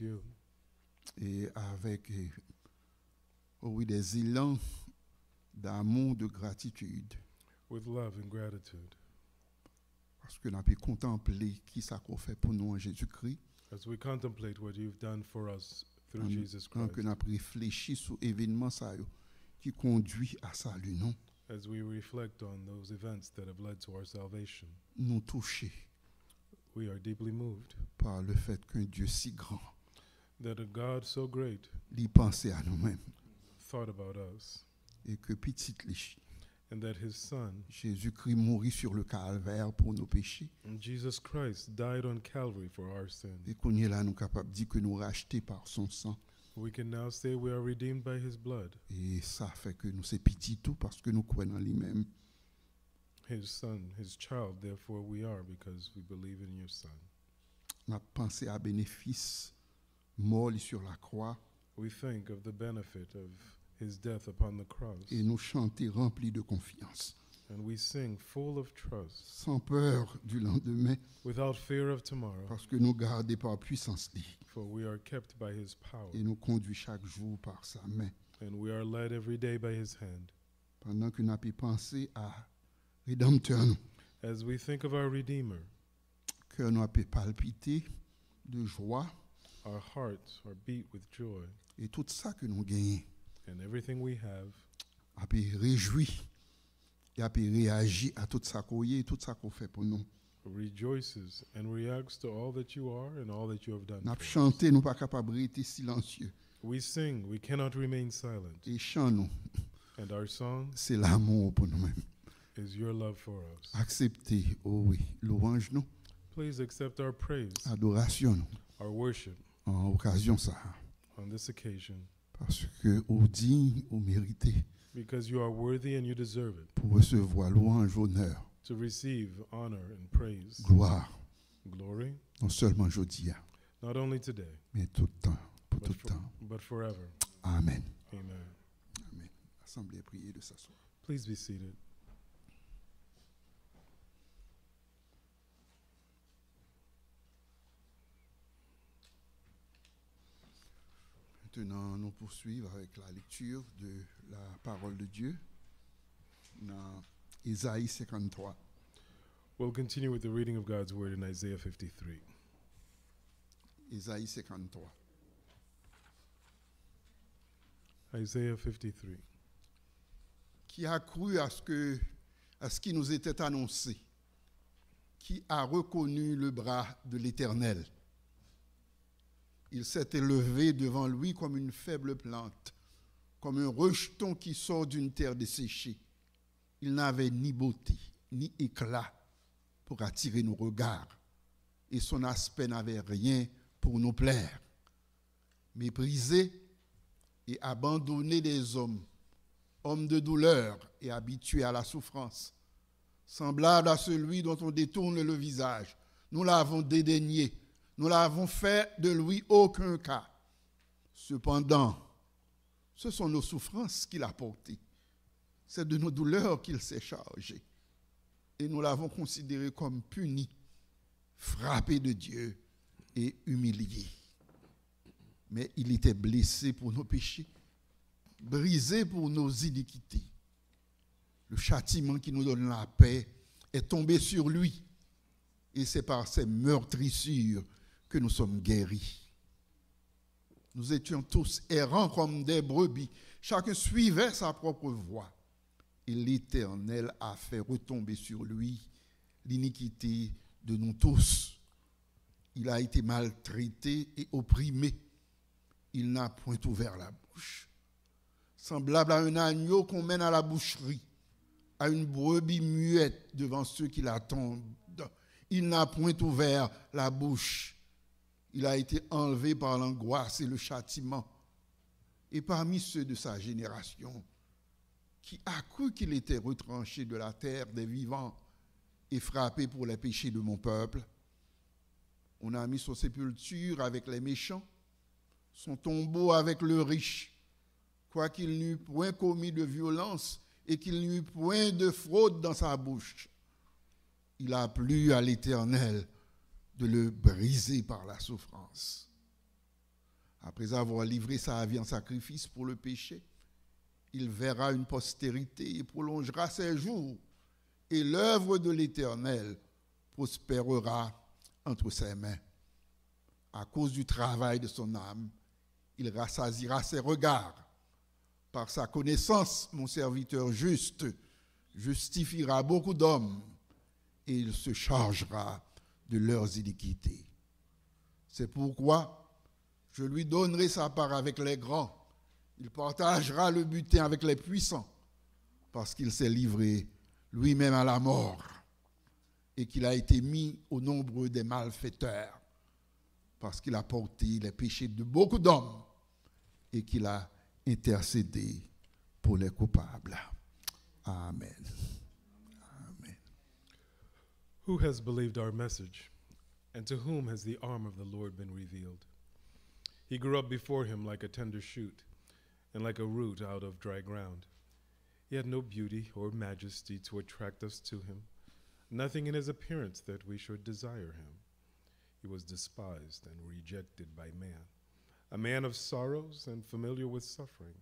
you et avec eh, oh oui, des élans d'amour, de gratitude, with love and gratitude. Parce que nous avons contemplé qui ça qu'on fait pour nous en Jésus-Christ, as we contemplate what you've done for us through en Jesus Christ, que nous avons réfléchi sur l'événement ça qui conduit à salut, non? as we reflect on those events that have led to our salvation. Nous toucher We are deeply moved par le fait qu'un Dieu si grand, that a God so great pensait à nous-mêmes thought about us et que petit li, and that his Son, Jésus-Christ mourit sur le calvaire pour nos péchés. Jesus Christ, died on Calvary for our sins. Et qu'on est là, nous capables de dire que nous rachetés par son sang. We can now say we are redeemed by his blood, Et ça fait que nous c'est petit tout parce que nous croyons en lui-même. his Son, his child. Therefore, we are because we believe in your Son. On a pensé à bénéfice mort sur la croix. We think of the benefit of his death upon the cross, et nous chanter remplis de confiance, and we sing full of trust, sans peur du lendemain. Without fear of tomorrow, parce que nous gardés par puissance for we are kept by his power, et nous conduit chaque jour par sa main. and we are led every day by his hand. Pendant que nous avons pensé à Rédempteur, nous, As we think of our Redeemer, que nous avons palpité de joie our hearts are beat with joy, et tout ça que nous gagnons and everything we have a pu réjouir et a pu réagir à tout ça qu'on est et tout ça qu'on fait pour nous. rejoices and reacts to all that you are and all that you have done. Us. chanté, nous pas capables de rester silencieux. We sing, we cannot remain silent, Et chant nous, and our song c'est l'amour pour nous-mêmes. is your love for us. Acceptez, oh oui, louange nous, Please accept our praise, adoration nous, our worship en occasion ça. on this occasion, Parce que au digne, au mérité, because you are worthy and you deserve it pour recevoir louange, honneur, to receive honor and praise, gloire, glory, non seulement aujourd'hui, not only today, mais tout le temps, pour but, tout le temps. but forever. Amen. Amen. Amen. Assemblée à prier de s'asseoir. Please be seated. Maintenant, nous poursuivons avec la lecture de la parole de Dieu dans Isaïe 53. We'll continue with the reading of God's word in Isaiah 53. Isaïe 53. Isaiah 53. Qui a cru à ce, que, à ce qui nous était annoncé, qui a reconnu le bras de l'Éternel. Il s'est élevé devant lui comme une faible plante, comme un rejeton qui sort d'une terre desséchée. Il n'avait ni beauté, ni éclat pour attirer nos regards, et son aspect n'avait rien pour nous plaire. Méprisé et abandonné des hommes, homme de douleur et habitué à la souffrance, semblable à celui dont on détourne le visage. Nous l'avons dédaigné, nous l'avons fait de lui aucun cas. Cependant, ce sont nos souffrances qu'il a portées, c'est de nos douleurs qu'il s'est chargé. Et nous l'avons considéré comme puni, frappé de Dieu et humilié. Mais il était blessé pour nos péchés, brisé pour nos iniquités. le châtiment qui nous donne la paix est tombé sur lui. Et c'est par ces meurtrissures que nous sommes guéris. Nous étions tous errants comme des brebis. Chacun suivait sa propre voie. Et l'Éternel a fait retomber sur lui l'iniquité de nous tous. Il a été maltraité et opprimé. Il n'a point ouvert la bouche. Semblable à un agneau qu'on mène à la boucherie, à une brebis muette devant ceux qui l'attendent. Il n'a point ouvert la bouche. Il a été enlevé par l'angoisse et le châtiment. Et parmi ceux de sa génération, qui a cru qu'il était retranché de la terre des vivants et frappé pour les péchés de mon peuple, on a mis son sépulture avec les méchants, son tombeau avec le riche, quoiqu'il n'eût point commis de violence et qu'il n'eût point de fraude dans sa bouche. Il a plu à l'Éternel de le briser par la souffrance. Après avoir livré sa vie en sacrifice pour le péché, il verra une postérité et prolongera ses jours, et l'œuvre de l'Éternel prospérera entre ses mains. À cause du travail de son âme, il rassasira ses regards. Par sa connaissance, mon serviteur juste justifiera beaucoup d'hommes et il se chargera de leurs iniquités. C'est pourquoi je lui donnerai sa part avec les grands. Il partagera le butin avec les puissants, parce qu'il s'est livré lui-même à la mort et qu'il a été mis au nombre des malfaiteurs, parce qu'il a porté les péchés de beaucoup d'hommes et qu'il a intercédé pour les coupables. Amen. Who has believed our message? And to whom has the arm of the Lord been revealed? He grew up before him like a tender shoot, and like a root out of dry ground. He had no beauty or majesty to attract us to him, nothing in his appearance that we should desire him. He was despised and rejected by man, a man of sorrows and familiar with suffering.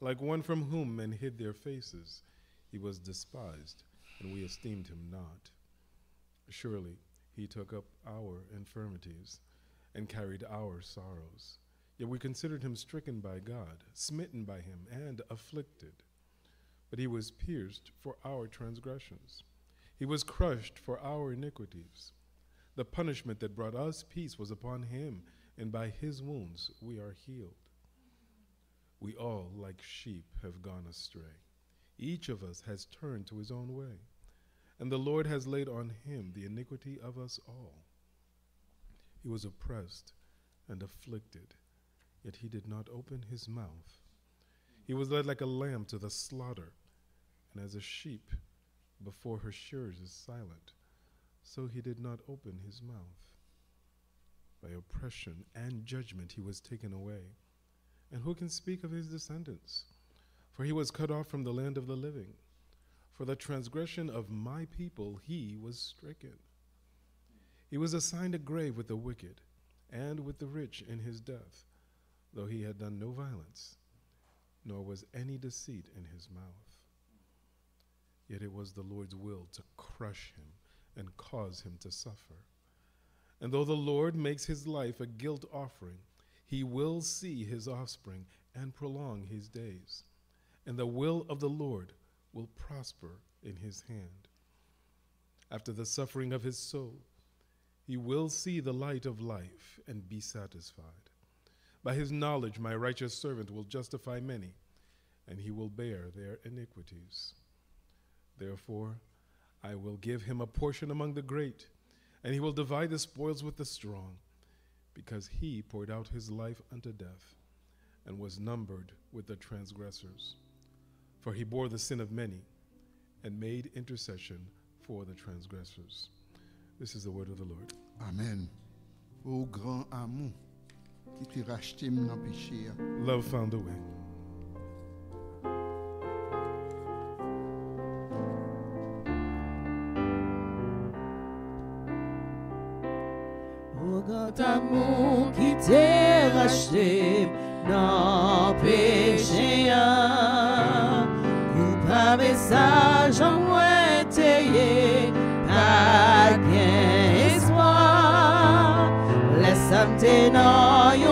Like one from whom men hid their faces, he was despised, and we esteemed him not. Surely he took up our infirmities and carried our sorrows. Yet we considered him stricken by God, smitten by him, and afflicted. But he was pierced for our transgressions, he was crushed for our iniquities. The punishment that brought us peace was upon him, and by his wounds we are healed. We all, like sheep, have gone astray. Each of us has turned to his own way, and the Lord has laid on him the iniquity of us all. He was oppressed and afflicted, yet he did not open his mouth. He was led like a lamb to the slaughter, and as a sheep before her shearers is silent, so he did not open his mouth. By oppression and judgment he was taken away. And who can speak of his descendants? For he was cut off from the land of the living. For the transgression of my people he was stricken. He was assigned a grave with the wicked and with the rich in his death, though he had done no violence, nor was any deceit in his mouth. Yet it was the Lord's will to crush him and cause him to suffer. And though the Lord makes his life a guilt offering, he will see his offspring and prolong his days. And the will of the Lord will prosper in his hand. After the suffering of his soul, he will see the light of life and be satisfied. By his knowledge, my righteous servant will justify many, and he will bear their iniquities. Therefore, I will give him a portion among the great, and he will divide the spoils with the strong, because he poured out his life unto death, and was numbered with the transgressors. For he bore the sin of many, and made intercession for the transgressors. This is the word of the Lord. Amen. Au grand amour qui t'est racheté dans le péché. Love found a way. Au grand amour qui t'est racheté message en wetaye pas bien espoir laisse me tenir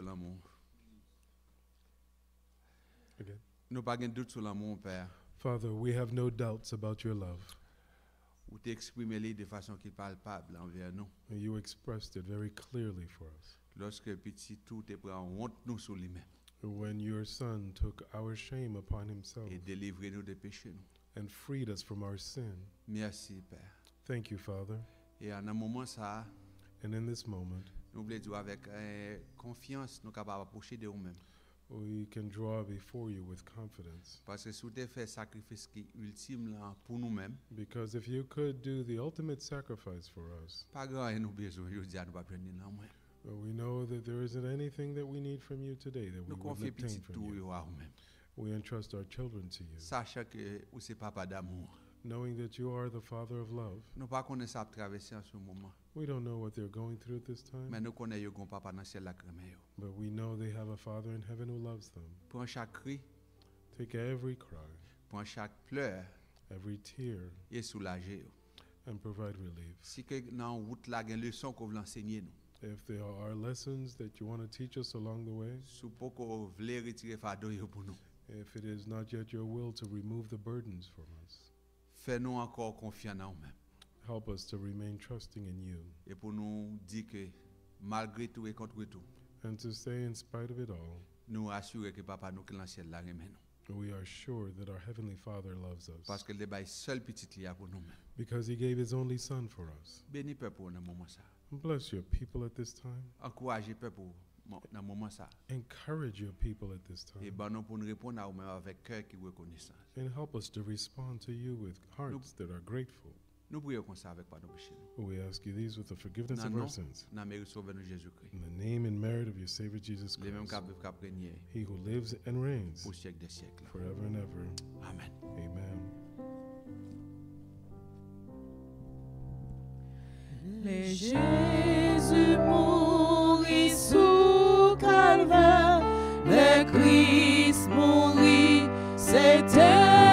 nous pas de doute sur l'amour. Again. Nous pas de doute sur l'amour, Père. Father, we have no doubts about your love. Ou t'exprimer de façon qui palpable envers nous. And you expressed it very clearly for us. Lorsque petit tout est prend honte nous sur lui-même When your Son took our shame upon himself et délivrer nous des péchés. nous. and freed us from our sin. Merci, Père. Thank you, Father. Et en un moment ça, And in this moment, nous voulons dire avec euh, confiance, nous sommes capables d'approcher de nous-mêmes. We can draw before you with confidence. Parce que si vous fait sacrifice qui ultime là pour nous-mêmes. Because if you could do the ultimate sacrifice for us. Pas grand nous besoin aujourd'hui nous pas prendre là moins. But we know that there isn't anything that we need from you today that we will obtain from you. We entrust our children to you. Sachez que vous c'est papa d'amour. knowing that you are the father of love. We don't know what they're going through at this time. Papa la. But we know they have a father in heaven who loves them. Take every cry. Pleur. Every tear. And provide relief. Si la. If there are lessons that you want to teach us along the way. If it is not yet your will to remove the burdens from us. Fais-nous encore confiance en nous-mêmes. help us to remain trusting in you Et pour nous dire que malgré tout et contre tout, and to say, in spite of it all, nous assurer que papa nous dans le ciel là nous. we are sure that our Heavenly Father loves Parce us que le bail seul petit liа pour nous-mêmes. because He gave His only Son for us. Bénis peuple pour moment ça. Bless your people at this time. Encouragez peuple dans moment ça. Encourage your people at this Et time. ben nous pour nous répondre à vous-même avec cœur qui reconnaissant. And help us to respond to you with hearts that are grateful. Nous prions comme ça avec pardon péché. We ask you these with the forgiveness Dans of nom, our sins. dans le mérite sauveur de Jésus-Christ. In the name and merit of your Savior Jesus Les mêmes Christ, qui cap régner He who lives and reigns pour siècle des siècles. forever and ever. Amen. Amen. Les Jésus mourit sous le Christ mourit, c'était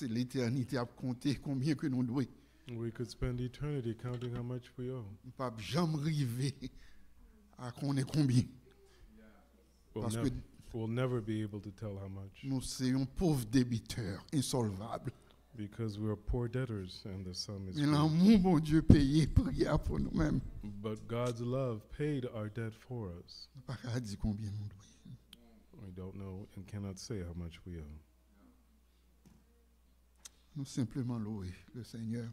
passer l'éternité à compter combien que nous devons. We could spend eternity counting how much we owe. Nous ne pouvons jamais arriver à connaître combien. We'll, Parce que we'll never be able to tell how much nous sommes pauvres débiteurs, insolvables. because we are poor debtors and the sum is Mais l'amour, bon Dieu, payé prière pour nous-mêmes. But God's love paid our debt for us. Nous ne pouvons pas dire combien nous devons. We don't know and cannot say how much we owe. Nous simplement louer le Seigneur.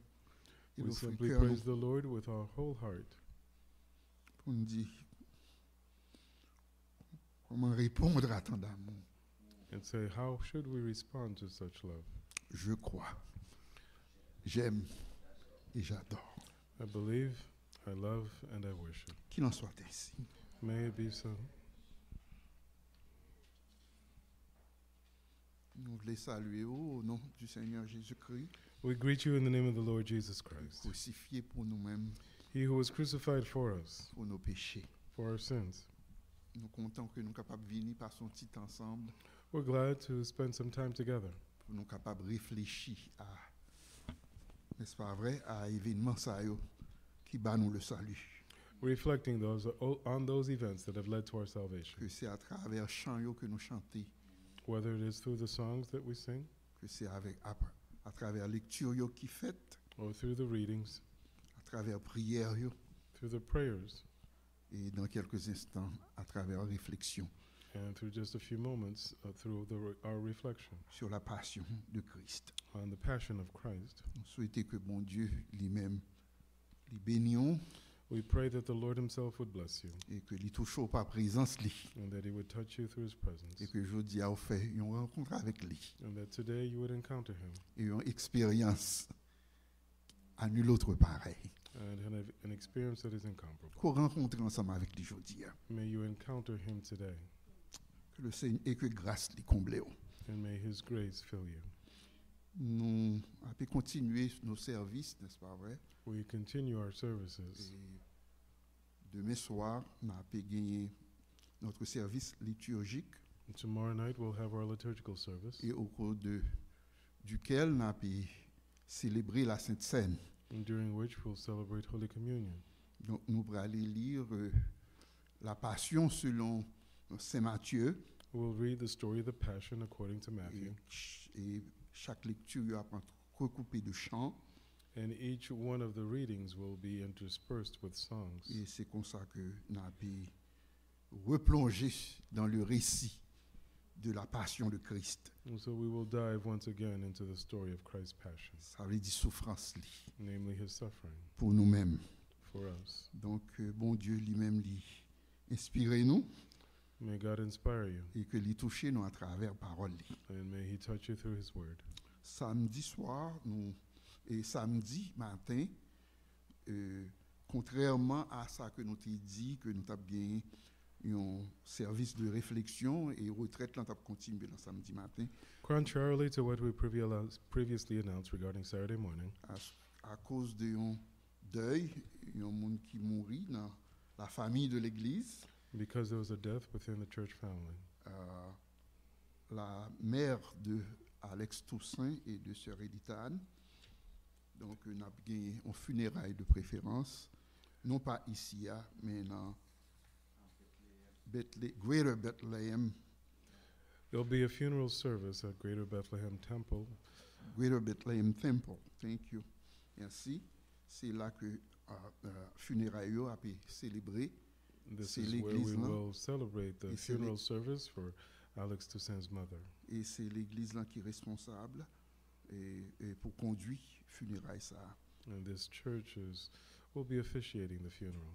Et We simply praise the Lord with our whole heart pour nous dire comment répondre à tant d'amour. and say, How should we respond to such love? Je crois, j'aime et j'adore. I believe, I love, and I worship. Qu'il en soit ainsi. May it be so. Nous voulons saluer au nom du Seigneur Jésus-Christ, We greet you in the name of the Lord Jesus Christ, crucifié pour nous-mêmes, He who was crucified for us, pour nos péchés. for our sins. Nous comptons que nous sommes capables de venir par son petit ensemble, We're glad to spend some time together. Pour nous capables de réfléchir à, n'est-ce pas vrai, à événements ça yo, qui bat nous le salut. reflecting those on those events that have led to our salvation, Que c'est à travers yo que nous chantons, whether it is through the songs that we sing que c'est avec à, à travers lecture yo qui fait, or through the readings, à travers prière yo, through the prayers, et dans quelques instants à travers réflexion and through just a few moments uh, through the re- our reflection sur la passion de Christ. on the passion of Christ. Nous souhaitons que bon Dieu lui-même les bénions We pray that the Lord Himself would bless you et que lui touche par présence and that He would touch you through His presence, et que fait une rencontre avec lui and that today you would encounter Him et une expérience à nul autre pareil. and an experience that is incomparable. Qu'on rencontre ensemble avec lui aujourd'hui. May you encounter Him today, Que le Seigneur et que grâce lui comble. and may His grace fill you. Nous avons continuer nos services, n'est-ce pas vrai? We continue our services. Et demain soir, nous avons gagné notre service liturgique Tomorrow night we'll have our liturgical service, et au cours de, duquel nous avons célébré la Sainte Seine. during which we'll celebrate Holy Communion. Donc, nous allons aller lire euh, la Passion selon Saint Matthieu. We'll read the story of the Passion according to Et, Matthew, ch- et chaque lecture va être recoupée de chants. and each one of the readings will be interspersed with songs. Et c'est comme ça que nous avons replongé dans le récit de la Passion de Christ. And so we will dive once again into the story of Christ's Passion, Ça veut dire souffrance li, namely His suffering pour nous-mêmes. for us. Donc, euh, bon Dieu lui-même, lui, inspirez-nous May God inspire you, et que lui toucher nous à travers parole. and may He touch you through His Word. Samedi soir, nous, et samedi matin, euh, contrairement à ça que nous t'ai dit, que nous avons gagné un service de réflexion et retraite, là, nous avons continué le samedi matin, Contrarily to what we previously announced regarding Saturday morning, à, à cause d'un deuil, il y a un monde qui mourit dans la famille de l'Église. Because there was a death within the church family. euh, la mère de Alex Toussaint et de Sœur Edith Anne. Donc, on a gagné un funérail de préférence, non pas ici, hein, mais dans Bethle- Greater Bethlehem, There'll be a funeral service at Greater Bethlehem Temple, Greater Bethlehem Temple. Thank you. Merci. C'est là que euh, euh, funérailles a été célébré. This C'est is where we will celebrate the funeral service for Alex Toussaint's mother. Et c'est l'Église là qui est responsable et, et pour conduire funérailles ça. And this church is, will be officiating the funeral.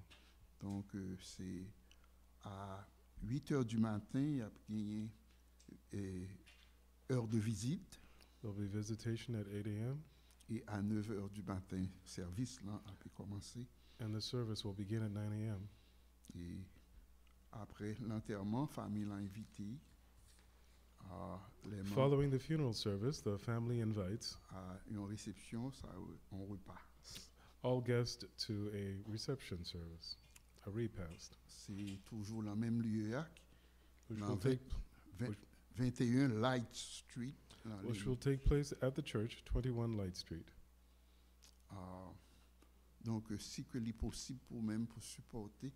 Donc, euh, c'est à 8 heures du matin, il y a euh, heure de visite. There'll be visitation at 8 a.m., Et à 9 heures du matin, service là a pu commencer. and the service will begin at 9 a.m. Et après l'enterrement, famille l'a invité à, les Following the funeral service, the family invites à une réception, ça, on repas. all guests to a reception service, a repast, C'est toujours le même lieu, hein, which will take, 20 21 Light Street. dans which will take place at the church, 21 Light Street. Ah, donc, euh, si que est possible pour même pour supporter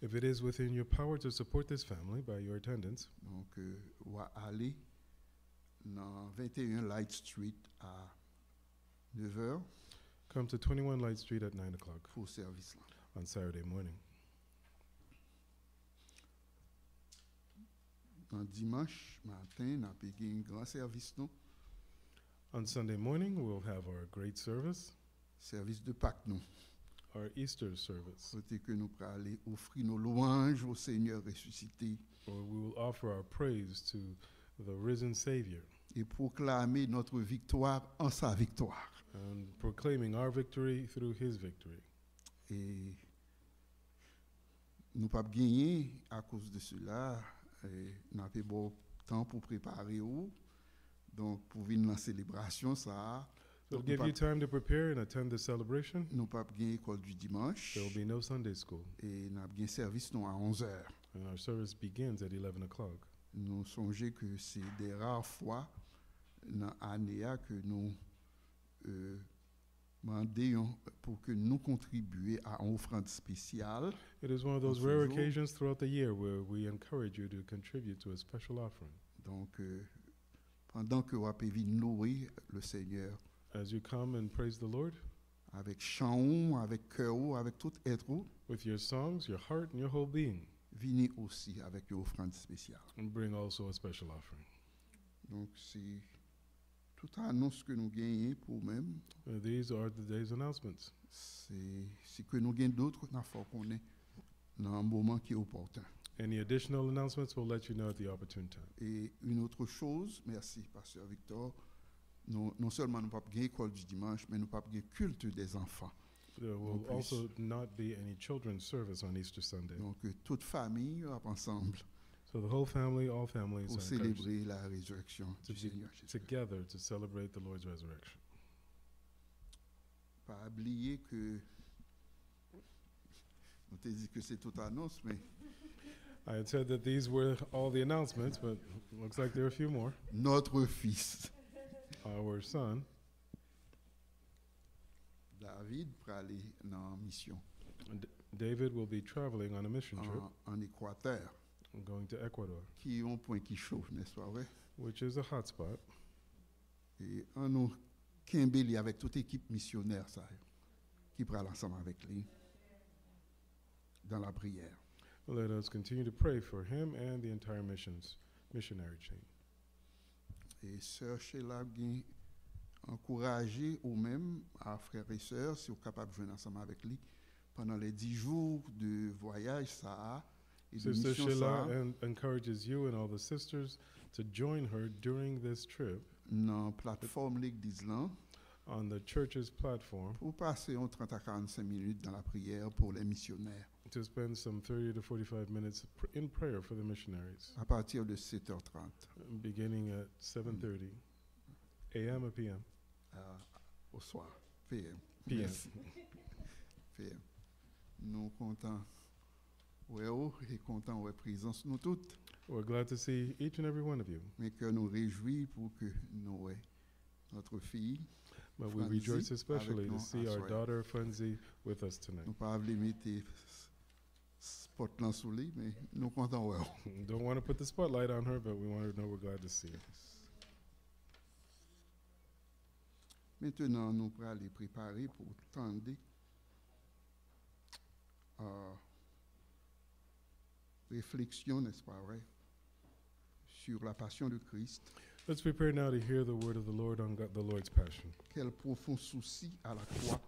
If it is within your power to support this family by your attendance, donc euh, va aller dans 21 Light Street à 9h come to 21 Light Street at 9 o'clock pour service là. on Saturday morning. Dans dimanche matin, un grand service non, On Sunday morning, we'll have our great service, service de Pâques non. Our Easter service, Côté que nous pourrons aller offrir nos louanges au Seigneur ressuscité where we will offer our praise to the risen Savior et proclamer notre victoire en sa victoire. and proclaiming our victory through his victory. Et nous pas gagner à cause de cela. Nous avons bon temps pour préparer où. Donc, pour venir dans la célébration, ça, So give you time to prepare and attend the celebration. école du dimanche. There will be no Sunday school, Et service non, à 11 heures. and our service begins at 11 o'clock. Nous songeons que c'est des rares fois dans l'année que nous euh, demandons pour que nous contribuions à une offrande spéciale. It is one of those rare occasions throughout the year where we encourage you to contribute to a special offering. Donc, euh, pendant que vous avez louer le Seigneur As you come and praise the Lord avec chant, avec cœur, avec tout être, with your songs, your heart, and your whole being, venez aussi avec une offrande spéciale. and bring also a special offering. Donc, c'est toute annonce que nous gagnons pour même. Uh, these are the day's announcements. C'est que nous gagnons d'autres, il faut qu'on est dans un moment qui est opportun. Any additional announcements, we'll let you know at the opportune time. Et une autre chose, merci, Pasteur Victor, non, non seulement nous ne pouvons pas gagner école du dimanche, mais nous ne pouvons pas gagner culte des enfants. There will also not be any children's service on Easter Sunday. Donc, euh, toute famille va ensemble So the whole family, all families, pour célébrer la résurrection to du Seigneur Jésus. together to celebrate the Lord's resurrection. Pas oublier que. On t'a dit que c'est toute annonce, mais I had said that these were all the announcements, but looks like there are a few more. notre fils, Our son, David, pour aller en mission D- David, will be traveling on a mission trip, en, en Équateur, going to Ecuador, qui est un point qui chauffe, n'est-ce pas vrai? which is a hotspot. Et on nous Kimbeli avec toute équipe missionnaire, ça, qui prend ensemble avec lui dans la prière. Let us continue to pray for him and the entire missions missionary chain. Et sœur Sheila, bien encourager ou même à frères et sœurs, si vous êtes capable de jouer ensemble avec lui, pendant les dix jours de voyage, ça et de Sister mission, Sheila encourages you and all the sisters to join her during this trip la plateforme l'église là, on the church's platform. Pour passer en 30 à 45 minutes dans la prière pour les missionnaires, to spend some 30 to 45 minutes pr- in prayer for the missionaries, à partir de 7h30 beginning at 7:30 a.m. or p.m. euh, au soir, PM. p.m. PM. Nous contents, ouais, oh, et contents, ouais, présence, nous toutes. We're glad to see each and every one of you, mais que nous réjouit pour que nous, ouais, notre fille, but we Franzi rejoice avec especially to nous see our daughter Funzi with us tonight. nous pas les mais nous comptons. Don't want to put the spotlight on her, but we want her to know we're glad to see her. Maintenant, nous pourrons les préparer pour tendre euh, réflexion, n'est-ce pas vrai, sur la passion de Christ. Let's prepare now to hear the word of the Lord on God, the Lord's passion. Quel profond souci à la croix.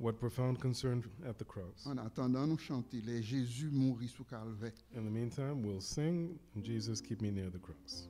What profound concern at the cross. En attendant, nous chanter les Jésus mourit sous calvaire. In the meantime, we'll sing, Jesus, keep me near the cross.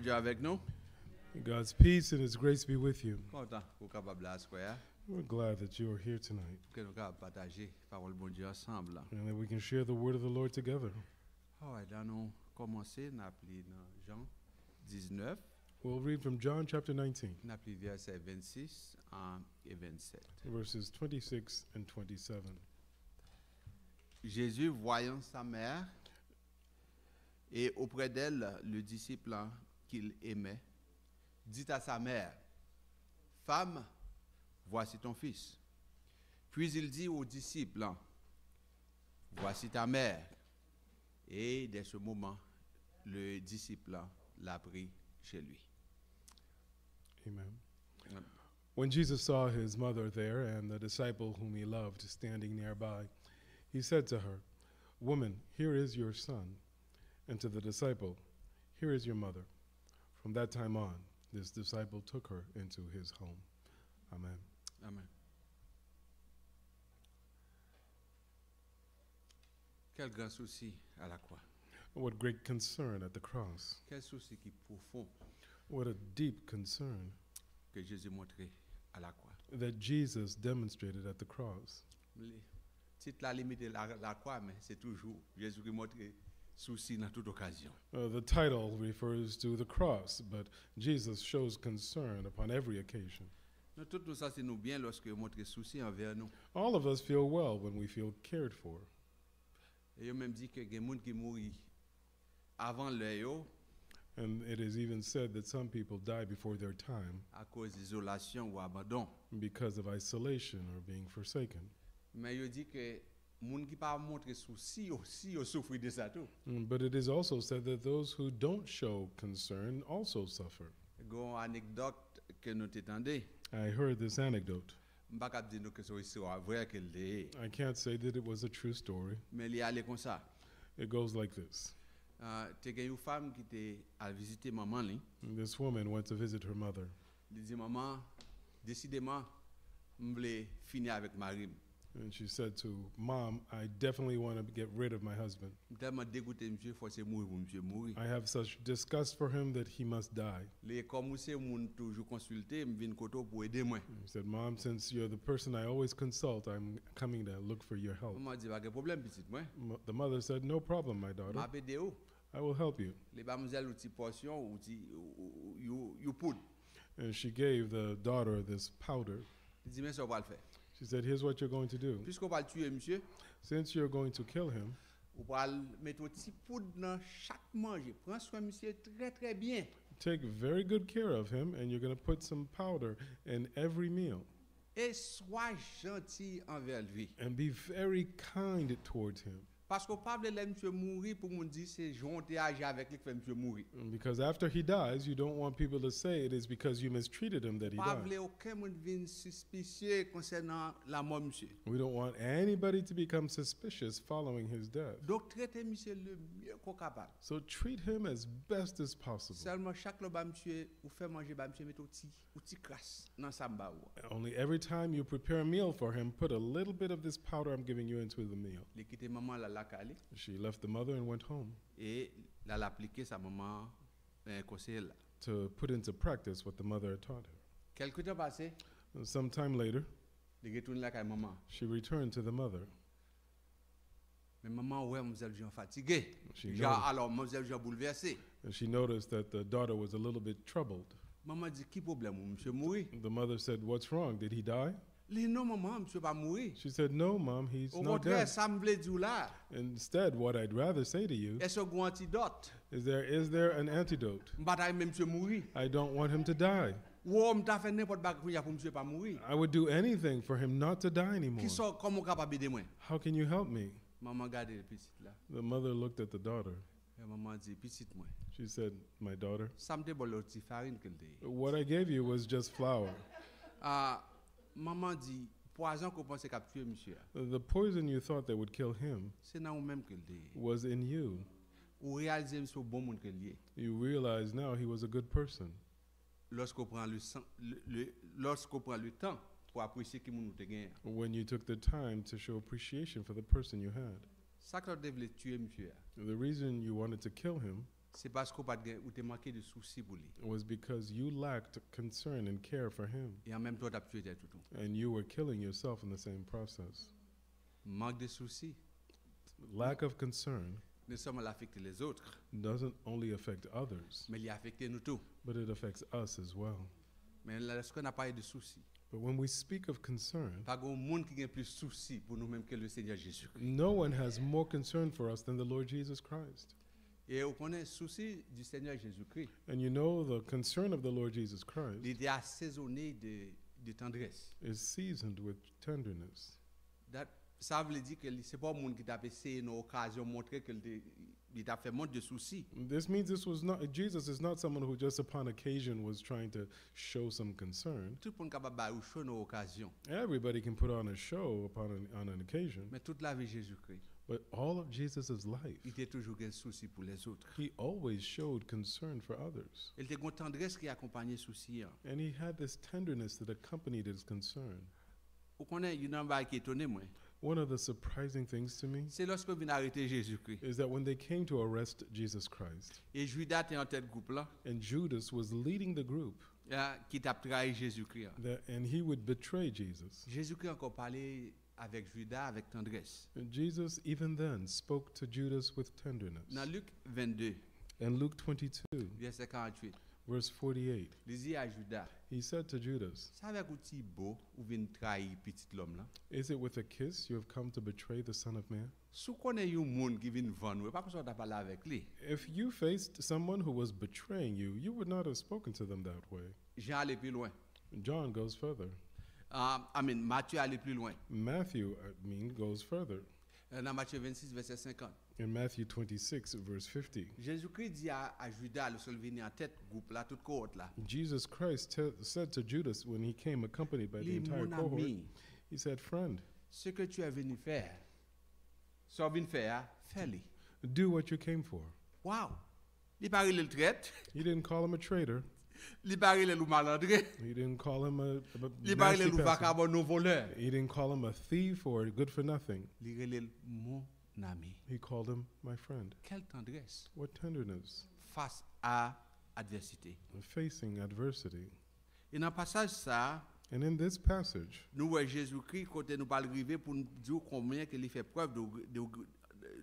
Dieu avec nous. God's peace and His grace be with you. Content pour capable là, square, We're glad that you are here tonight que nous capable partager parole bon Dieu ensemble. là. and that we can share the word of the Lord together. Oh, ouais, là nous commencer, nous appelé dans Jean 19, We'll read from John chapter 19, nous appelé verset 26 en- et 27. verses 26 and 27. Jésus, voyant sa mère et auprès d'elle le disciple qu'il aimait, dit à sa mère, Femme, voici ton fils. Puis il dit au disciple, hein, Voici ta mère. Et dès ce moment, le disciple l'a pris chez lui. Amen. Amen. When Jesus saw his mother there and the disciple whom he loved standing nearby, he said to her, Woman, here is your son. And to the disciple, Here is your mother. From that time on, this disciple took her into his home. Amen. Amen. Quel grand souci à la croix. What great concern at the cross. Quel souci qui profond What a deep concern que Jésus montrait à la croix. that Jesus demonstrated at the cross. Le titre là limité la, la croix, mais c'est toujours Jésus qui montre souci dans toute occasion. Uh, the title refers to the cross, but Jesus shows concern upon every occasion. Nous tous nous sentons bien lorsque montre souci envers nous. All of us feel well when we feel cared for. Et il même dit que des gens qui mourent avant l'heure And it is even said that some people die before their time à cause d'isolation ou abandon. because of isolation or being forsaken. Mais il dit que moun ki pa montre souci yo si yo soufri de sa tou. Mm, but it is also said that those who don't show concern also suffer. Gon anekdot ke nou te tende. I heard this anecdote. Mpa kap di nou ke sou iswa vre ke le. I can't say that it was a true story. Men li ale kon sa. It goes like this. Uh, te gen yon fam ki te al vizite maman li. This woman went to visit her mother. Li di maman, desideman, mble fini avèk marim. And she said to Mom, I definitely want to get rid of my husband. Tellement dégoûté, monsieur, forcé mourir pour monsieur mourir. I have such disgust for him that he must die. Les comme c'est moun toujours consulté, je viens koto pour aider moi. He said, Mom, since you're the person I always consult, I'm coming to look for your help. Maman dit pas de problème petit moi. Mo- The mother said, No problem, my daughter. M'a aider ou. I will help you. Les mademoiselles ou portion ou petit ou- ou- you you put. And she gave the daughter this powder. Il mais ça va le faire. She said, Here's what you're going to do. Puisqu'on va le tuer monsieur, Since you're going to kill him, on va le mettre un petit poudre dans chaque manger. Prends soin monsieur très très bien. take very good care of him, and you're going to put some powder in every meal. Et sois gentil envers lui. And be very kind towards him. Pasko pable lè msè mouri pou moun di se jonte aje avèk lè kwe msè mouri. Because after he dies, you don't want people to say it is because you mistreated him that he died. Pable okè moun vin suspisye konsenan la mò msè. We don't want anybody to become suspicious following his death. Dok trete msè le mye ko kapab. So treat him as best as possible. Selman chak lo ba msè ou fè manje ba msè met outi, outi kras nan samba ou. Only every time you prepare a meal for him, put a little bit of this powder I'm giving you into the meal. Lè kite maman la la. Calé She left the mother and went home et la l'appliquer sa maman un eh, conseil là. to put into practice what the mother had taught her. Quelque temps passé, And sometime later, retourne la caille maman. she returned to the mother. Mais maman ouais mademoiselle Jean fatigué. She noticed, alors mademoiselle Jean and she noticed that the daughter was a little bit troubled. Maman dit qui problème monsieur mourir? The mother said, What's wrong? Did he die? Non maman monsieur pas mourir. She said, No, mom, he's Au not contraire, dead. ça me veut dire là. Instead, what I'd rather say to you Est-ce qu'on antidote? is there is there an antidote? Bataille même monsieur mourir. I don't want him to die. Ou on t'a fait n'importe quoi pour pour monsieur pas mourir. I would do anything for him not to die anymore. Qui sont comment capable d'aider moi? How can you help me? Maman garde le petit là. The mother looked at the daughter. Et maman dit petit moi. She said, My daughter, Ça me bon le petit farine qu'elle dit. what I gave you was just flour. Ah maman dit poison qu'on tuer monsieur. The poison you thought that would kill him C'est dans ou même qu'elle dit. was in you. Ou monsieur bon monde qu'elle est. You realize now he was a good person. Lorsqu'on prend le, sang- le, le lorsqu'on prend le temps pour apprécier qui nous te gagne. When you took the time to show appreciation for the person you had. Ça que devait tuer monsieur. The reason you wanted to kill him c'est parce gain- ou t'es manqué de soucis pour lui. was because you lacked concern and care for him, Et en même temps, t'as tué tes toutous. and you were killing yourself in the same process. Manque de soucis Lack of concern ne seulement affecter les autres, doesn't only affect others, mais il affecte nous tous. but it affects us as well. Mais lorsqu'on n'a pas de soucis, But when we speak of concern, que le no one has more concern for us than the Lord Jesus Christ. Et on connaît le souci du Seigneur Jésus-Christ. And you know the concern of the Lord Jesus Il Christ était assaisonné de, de tendresse. is seasoned with tenderness. That- ça veut dire que ce n'est pas monde qui t'a essayé une occasion de montrer qu'il t'a fait montre de soucis. This means this was not Jesus is not someone who just upon occasion was trying to show some concern. Tout le monde est capable de faire une occasion. Everybody can put on a show upon an, on an occasion, Mais toute la vie Jésus-Christ, but all of Jesus' life, il souci les he always showed concern for others. Souci. And he had this tenderness that accompanied his concern. One of the surprising things to me Jésus-Christ. is that when they came to arrest Jesus Christ, Judas la, and Judas was leading the group, Jésus-Christ that, and he would betray Jesus, Jésus-Christ avec Judas avec tendresse. And Jesus, even then, spoke to Judas with tenderness. Dans Luc 22, In Luke 22, verset 48, verse 48, il dit à Judas, he said to Judas, avec un petit beau ou vient trahir petit l'homme là. Is it with a kiss you have come to betray the Son of Man? Si vous connaissez un monde qui vient vendre, pas besoin de parler avec lui. If you faced someone who was betraying you, you would not have spoken to them that way. Jean allait plus loin. John goes further. Ah, I mean, Matthieu allait plus loin. Matthew, I mean, goes further. Euh, Dans Matthieu 26, verset 50. In Matthew 26, verse 50, Jésus-Christ dit à, à Judas, en tête, groupe là, toute cohorte là, Jesus Christ te- said to Judas when he came accompanied by the entire mon cohort, ami, he said, Friend, ce que tu es venu faire, ce que tu es venu faire, fais-le. do what you came for. Wow! Il paraît le traite, He didn't call him a traitor. Paraît le malandré, He didn't call him a, a il paraît nasty le person. vagabond non voleur. He didn't call him a thief or good for nothing. Mon ami. He called him my friend. Quelle tendresse What tenderness face à adversité. facing adversity. Et dans passage ça, And in this passage, nous voyons Jésus-Christ quand nous parle arriver pour nous dire combien qu'il fait preuve de, de,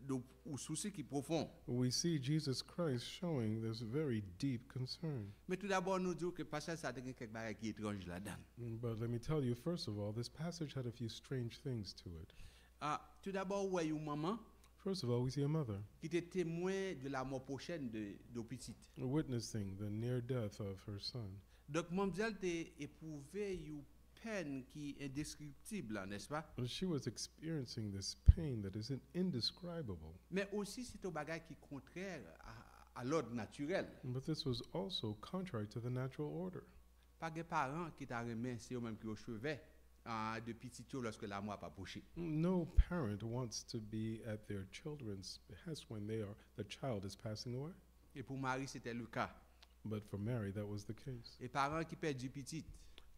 de souci est profond. we see Jesus Christ showing this very deep concern. Mais tout d'abord, nous disons que le passage ça a quelque chose qui est étrange là-dedans. But let me tell you, first of all, this passage had a few strange things to it. Ah, tout d'abord, ouais, une maman First of all, we see a mother qui était témoin de la mort prochaine de, de petite. witnessing the near death of her son. Donc, mademoiselle a éprouvé une peine qui est indescriptible, n'est-ce pas? She was experiencing this pain that is indescribable. Mais aussi, c'est un bagage qui est contraire à, à l'ordre naturel. But this was also contrary to the natural order. Pas de parents qui t'a remis, c'est eux-mêmes qui au chevet de petit lorsque la mort pas. No parent wants to be at their children's behest when they are the child is passing away. Et pour Marie, c'était le cas. But for Mary, that was the case. Et parents qui perdent du petit,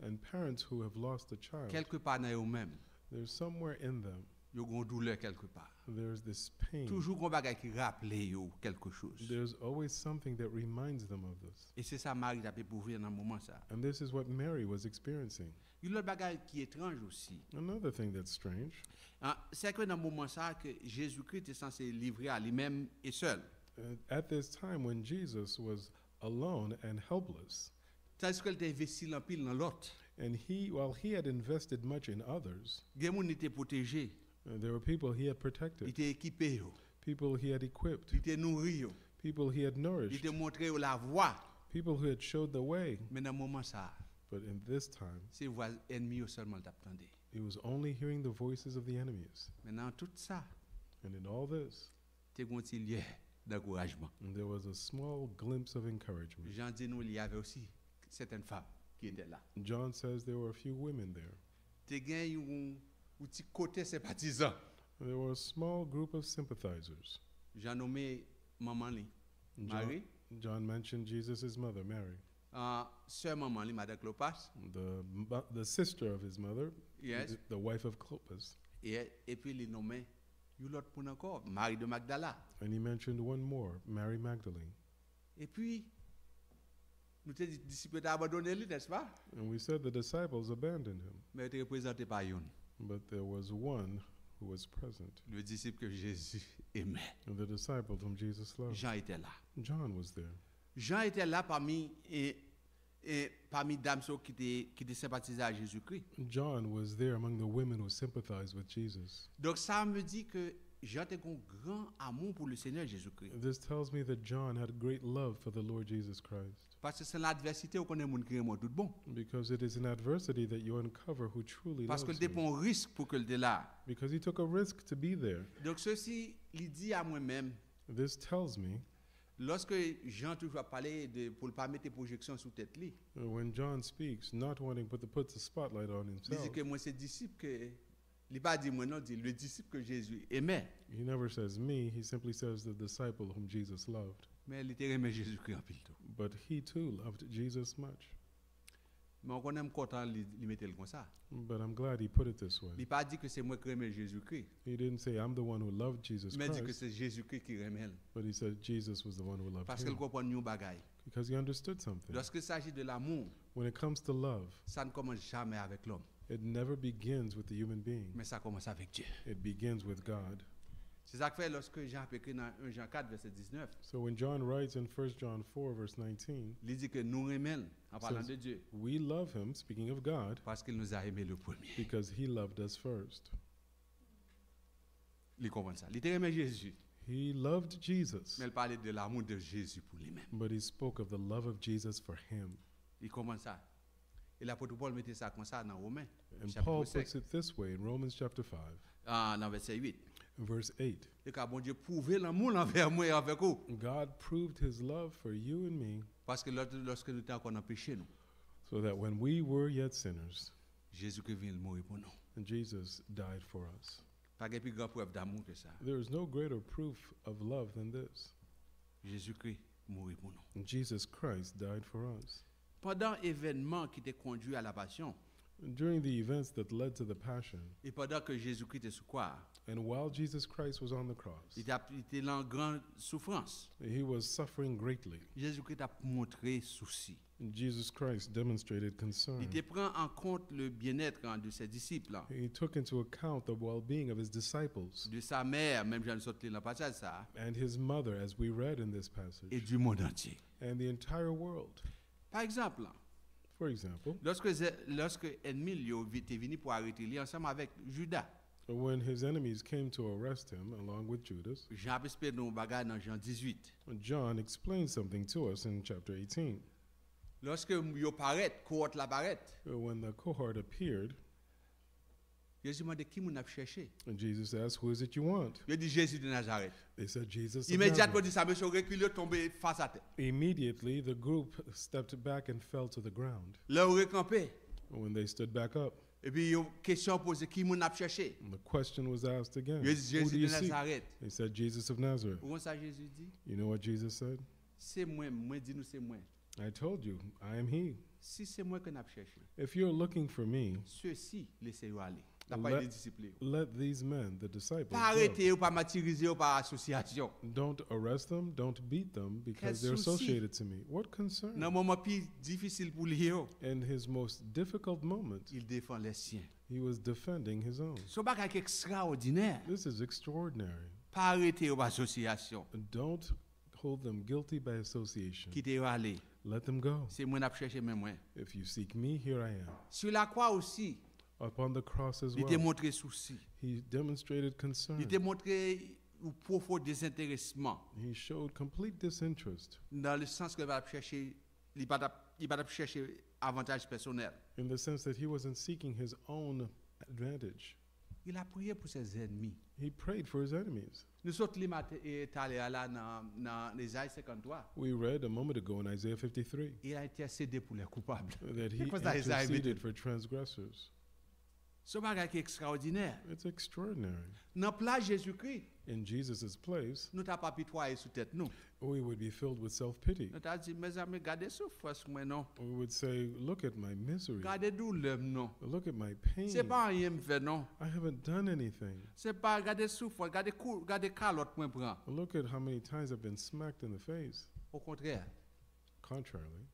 And parents who have lost a child, quelque part dans eux-mêmes, there's somewhere in them, ont une douleur quelque part. there's this pain. Toujours un bagage qui rappelle eux quelque chose. There's always something that reminds them of this. Et c'est ça Marie a éprouvé dans moment ça. And this is what Mary was experiencing. Il y a autre bagage qui étrange aussi. Another thing that's strange, c'est que dans moment ça que Jésus-Christ est censé livrer à lui-même et seul. uh, at this time when Jesus was alone and helpless, Tandis qu'elle était investi en pile dans l'autre? and he, while he had invested much in others, uh, there were people he had protected, étaient équipés, yo. people he had equipped, ils étaient nourris, yo. people he had nourished, étaient montrés la voie. people who had showed the way. Mais dans moment ça, But in this time, c'est voix ennemis seulement t'attendait. he was only hearing the voices of the enemies. Maintenant, tout ça, And in all this, d'encouragement. there was a small glimpse of encouragement. Jean dit nous, il y avait aussi certaines femmes qui étaient là. John says there were a few women there. As un un petit côté sympathisant. There were a small group of sympathizers. J'ai nommé maman li, John, Marie, John mentioned Jesus' mother, Mary, euh, sœur maman li, Madame Clopas, the, the sister of his mother, yes, the, the wife of Clopas. et, et puis il nommé une autre pour encore, Marie de Magdala. And he mentioned one more, Mary Magdalene. Et puis, nous te dit disciples abandonné lui, n'est-ce pas? And we said the disciples abandoned him, Mais il était représenté par une, but there was one who was present, le disciple que Jésus aimait. the disciple whom Jesus loved. Jean était là. John was there. Jean était là parmi et, et parmi dames qui étaient qui étaient sympathisées à Jésus-Christ. John was there among the women who sympathized with Jesus. Donc ça me dit que Jean était un grand amour pour le Seigneur Jésus-Christ. This tells me that John had great love for the Lord Jesus Christ. Parce que c'est l'adversité qu'on connaît monde qui est tout bon. Because it is in adversity that you uncover who truly Parce loves que le you. dépend risque pour que le là. Because he took a risk to be there. Donc ceci, il dit à moi-même, This tells me lorsque Jean toujours parlé de pour ne pas mettre projection sous tête lui, when John speaks, not wanting to put the, spotlight on il himself, dit que moi c'est disciple que il pas dit moi non, dit le disciple que Jésus aimait. he never says me, he simply says the disciple whom Jesus loved. Mais il était aimé Jésus-Christ en pile tout. But he too loved Jesus much. Mais on connaît content il mettait le comme ça. But I'm glad he put it this way. Il pas dit que c'est moi qui aimais Jésus-Christ, He didn't say, I'm the one who loved Jesus mais il dit que Christ, c'est Jésus-Christ qui aimait. but he said Jesus was the one who loved Parce qu'il him. comprend une bagaille. Because he understood something. Lorsqu'il s'agit de l'amour, When it comes to love, ça ne commence jamais avec l'homme, it never begins with the human being, mais ça commence avec Dieu. it begins with God. C'est ça que fait lorsque Jean a écrit dans 1 Jean 4, verset 19, So when John writes in 1 John 4, verse 19, il dit que nous aimons en parlant de Dieu, we love him, speaking of God, parce qu'il nous a aimés le premier. because he loved us first. Il comprend ça. Il aimé Jésus, He loved Jesus, mais il parlait de l'amour de Jésus pour lui-même. but he spoke of the love of Jesus for him. Il comprend ça. Et l'apôtre Paul mettait ça comme ça dans Romains, And Paul 5, puts it this way in Romans chapter 5, ah, dans verset 8. verse 8. Et bon Dieu prouvé l'amour envers moi et avec vous. God proved his love for you and me Parce que lorsque nous étions encore péché, nous, so that when we were yet sinners, Jésus-Christ vient mourir pour nous. and Jesus died for us. Pas plus grande preuve d'amour que ça. There is no greater proof of love than this. Jésus-Christ mourir pour nous. And Jesus Christ died for us. Pendant l'événement qui t'a conduit à la passion, During the events that led to the Passion, et pendant que Jésus-Christ était sous croix, and while Jesus Christ was on the cross, il était, en grande souffrance. he was suffering greatly. Jésus-Christ a montré souci. Jesus Christ demonstrated concern. Il prend en compte le bien-être hein, de ses disciples, hein, He took into account the well being of his disciples de sa mère, même j'en sorti dans passage ça, and his mother, as we read in this passage, et du monde entier. and the entire world. Par exemple, là, For example, lorsque, lorsque ennemi lui était venu pour arrêter lui ensemble avec Judas, when his enemies came to arrest him along with Judas, Jean explique nous bagarre dans Jean 18. John explained something to us in chapter 18. Lorsque yo paraît, cohorte la paraît. When the cohort appeared, Jésus m'a dit qui m'en a cherché. and Jesus asked, Who is it you want? Il dit Jésus de Nazareth. They said, Jesus. of Immédiatement, Nazareth." dit ça, monsieur reculé, tombé face à terre. Immediately, the group stepped back and fell to the ground. Là, on recampé. When they stood back up, Et puis, une question posée, qui m'en a cherché. the question was asked again Il dit Jésus de? Nazareth. They said, Jesus of Nazareth. Ça Jésus dit? You know what Jesus said? C'est moi, moi dis-nous c'est moi. I told you, I am He. Si c'est moi qu'on a cherché, If you're looking for me, ceux-ci, laissez-vous aller. Pas Let- these men, the disciples, Pas go. arrêter ou pas martyriser ou par association. Don't arrest them, don't beat them because they're souci. associated to me. What concern? Dans moment plus difficile pour lui, In his most difficult moment, il défend les siens. he was defending his own. Ce bagage extraordinaire. This is extraordinary. Pas arrêter ou par association. Don't hold them guilty by association. Quittez aller. Let them go. C'est moi qui cherché même moi. If you seek me, here I am. Sur la croix aussi, Upon the cross as il well, souci. he demonstrated concern. Il t'a montré un profond désintéressement. He showed complete disinterest Dans le sens qu'il va chercher, il va pas- il va chercher avantage personnel. in the sense that he wasn't seeking his own advantage. Il a prié pour ses ennemis. He prayed for his enemies. Nous sommes les matins et allés là dans, dans Isaïe 53. We read a moment ago in Isaiah 53 Il a intercédé pour les coupables. that he Because that is interceded for transgressors. Bagage qui est extraordinaire. It's extraordinary. Dans plat Jésus-Christ, In Jesus' place, nous t'avons pas pitoyé sous tête nous. we would be filled with self pity. Nous dit, mes amis, gardez souffrance, moi non. We would say, Look at my misery. Gardez douleur, non. Look at my C'est pain. pas rien me fait, non. I haven't done anything. C'est pas gardez souffrance, gardez cou, gardez calotte, moi prend. Look at how many times I've been smacked in the face. Au contraire,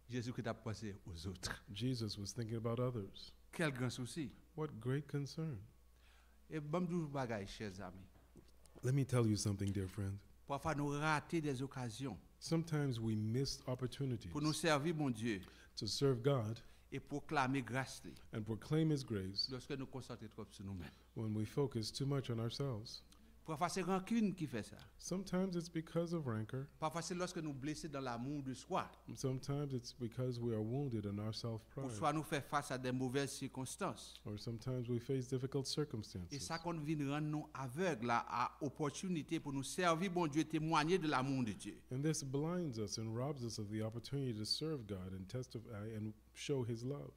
Jésus-Christ a pensé aux autres. Jesus was thinking about others. Quel grand souci. What great concern. Eh, et bon, nous bagaille, chers amis. Let me tell you something, dear friend. Parfois, nous ratons des occasions Sometimes we miss opportunities pour nous servir, mon Dieu, to serve God et proclamer grâce li, and proclaim His grace lorsque nous concentrons trop sur nous-mêmes. when we focus too much on ourselves. Parfois, c'est rancune qui fait ça. Sometimes it's because of rancor. Parfois, c'est lorsque nous blessons dans l'amour de soi. Sometimes it's because we are wounded in our self Ou soit nous face à des mauvaises circonstances. Or sometimes we face difficult Et circumstances. ça qu'on vient rendre nous aveugles à, à opportunité pour nous servir, bon Dieu, témoigner de l'amour de Dieu. And this blinds us and robs us of the opportunity to serve God and testify and show His love.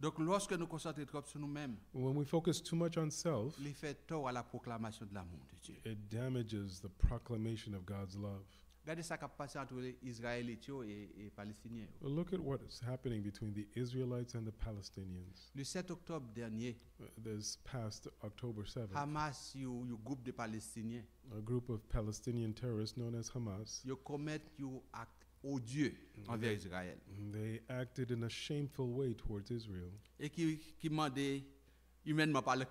Donc, lorsque nous concentrons trop sur nous-mêmes, When we focus too much on self, il fait tort à la proclamation de l'amour de Dieu. it damages the proclamation of God's love. Regardez ça qui a passé entre les Israélites et les Palestiniens. look at what is happening between the Israelites and the Palestinians. Le 7 octobre dernier, Uh, This past October 7th, Hamas, un groupe de Palestiniens, a group of Palestinian terrorists known as Hamas, ils commettent un acte odieux mm-hmm. envers Israël. Mm-hmm. they acted in a shameful way towards Israel. Et qui, qui demandait, humainement parlant,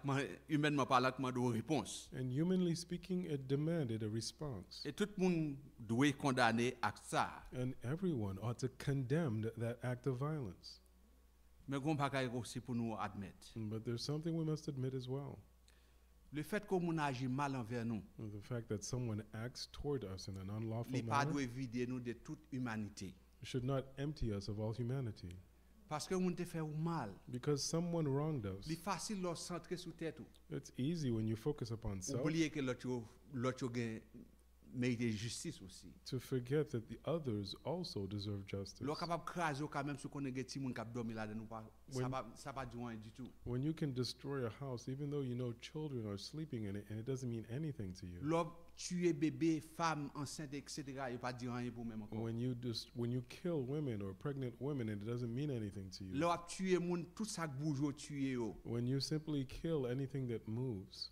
humainement parlant, demandait réponse. And humanly speaking, it demanded a response. Et tout le monde doit condamner acte ça. And everyone ought to condemn that act of violence. Mais on aussi pour nous admettre. Mm, but there's something we must admit as well. Le fait qu'on agit mal envers nous, The fact that someone acts toward us in an unlawful il pas manner doit vider nous de toute humanité. should not empty us of all humanity. Parce que on te fait mal. Because someone wronged us. Facile de centrer sur tête. It's easy when you focus upon self Oublier que l'autre yo- l'autre yo gen- mérite justice aussi. to forget that the others also deserve justice. Craser quand même si on a des petits moun qui dormi pas ça When- pas ça pas du rien du tout. When you can destroy a house, even though you know children are sleeping in it and it doesn't mean anything to you. L'on tuer bébé, femme enceinte etc. il pas dire rien pour même encore. When you just when you kill women or pregnant women and it doesn't mean anything to you. L'on tuer moun tout ça bourgeois tuer yo. When you simply kill anything that moves,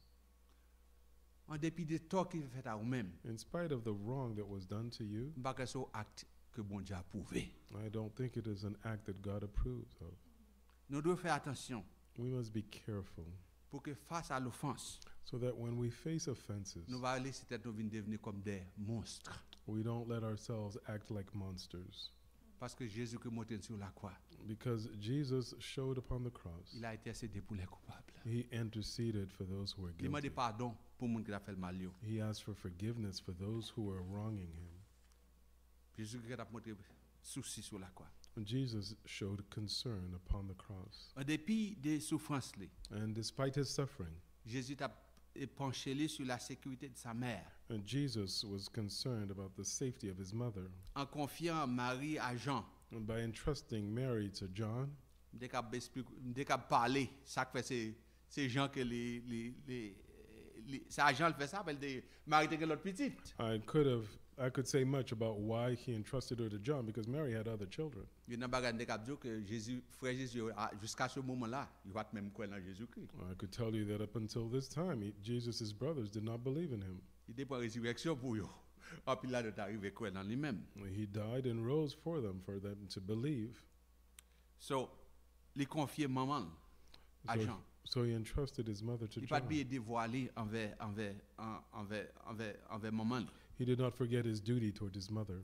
En dépit de tort qui fait à vous-même. in spite of the wrong that was done to you, Pas que c'est un acte que bon Dieu a approuvé. I don't think it is an act that God approves of. Nous devons faire attention We must be careful pour que face à l'offense, so that when we face offenses, nous va laisser tête nous venir devenir comme des monstres. we don't let ourselves act like monsters. Parce que Jésus qui monté sur la croix, Because Jesus showed upon the cross, il a été cédé pour les coupables. he interceded for those who were Il m'a guilty. dit pardon monde qui a fait le mal. He asked for forgiveness for those who were wronging him. Montré souci sur la croix. Jesus showed concern upon the cross. En dépit des souffrances, And despite his suffering, Jésus a penché sur la sécurité de sa mère, and Jesus was concerned about the safety of his mother. en confiant Marie à Jean. And by entrusting Mary to John, Dès ça que fait c'est c'est Jean que les les les les- c'est Jean le fait ça, elle dit Marie était l'autre petite. I could have I could say much about why he entrusted her to John because Mary had other children. Il y a un bagage de cap dire que Jésus, frère Jésus, ah, jusqu'à ce moment-là, il va même croire en Jésus-Christ. I could tell you that up until this time, he, Jesus' brothers did not believe in him. Il de la résurrection pour eux. Puis là, il est arrivé croire en lui-même. He died and rose for them, for them to believe. So, il confié maman à Jean. So he entrusted his mother to Il pas John. bien dévoilé envers, envers, en- envers, envers, envers maman. He did not forget his duty toward his mother.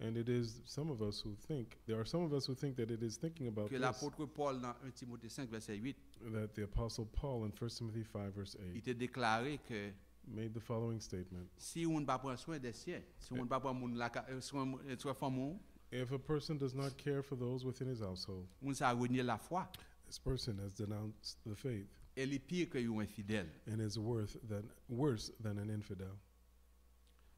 Et quelqu'un dans nous-mêmes qui même pensait que c'est en pensant à cela And it is some of us who think, there are some of us who think that it is thinking about que l'apôtre Paul dans 1 Timothée 5, verset 8, that the Apostle Paul in 1 Timothy 5, verse il 8, t'a déclaré que made the following statement si on ne va soin des siens, si on ne va pas la euh, soin euh, soin femme If a person does not care for those within his household, on ça renier la foi, this person has denounced the faith elle est pire que un infidèle. and is worth than, worse than an infidel.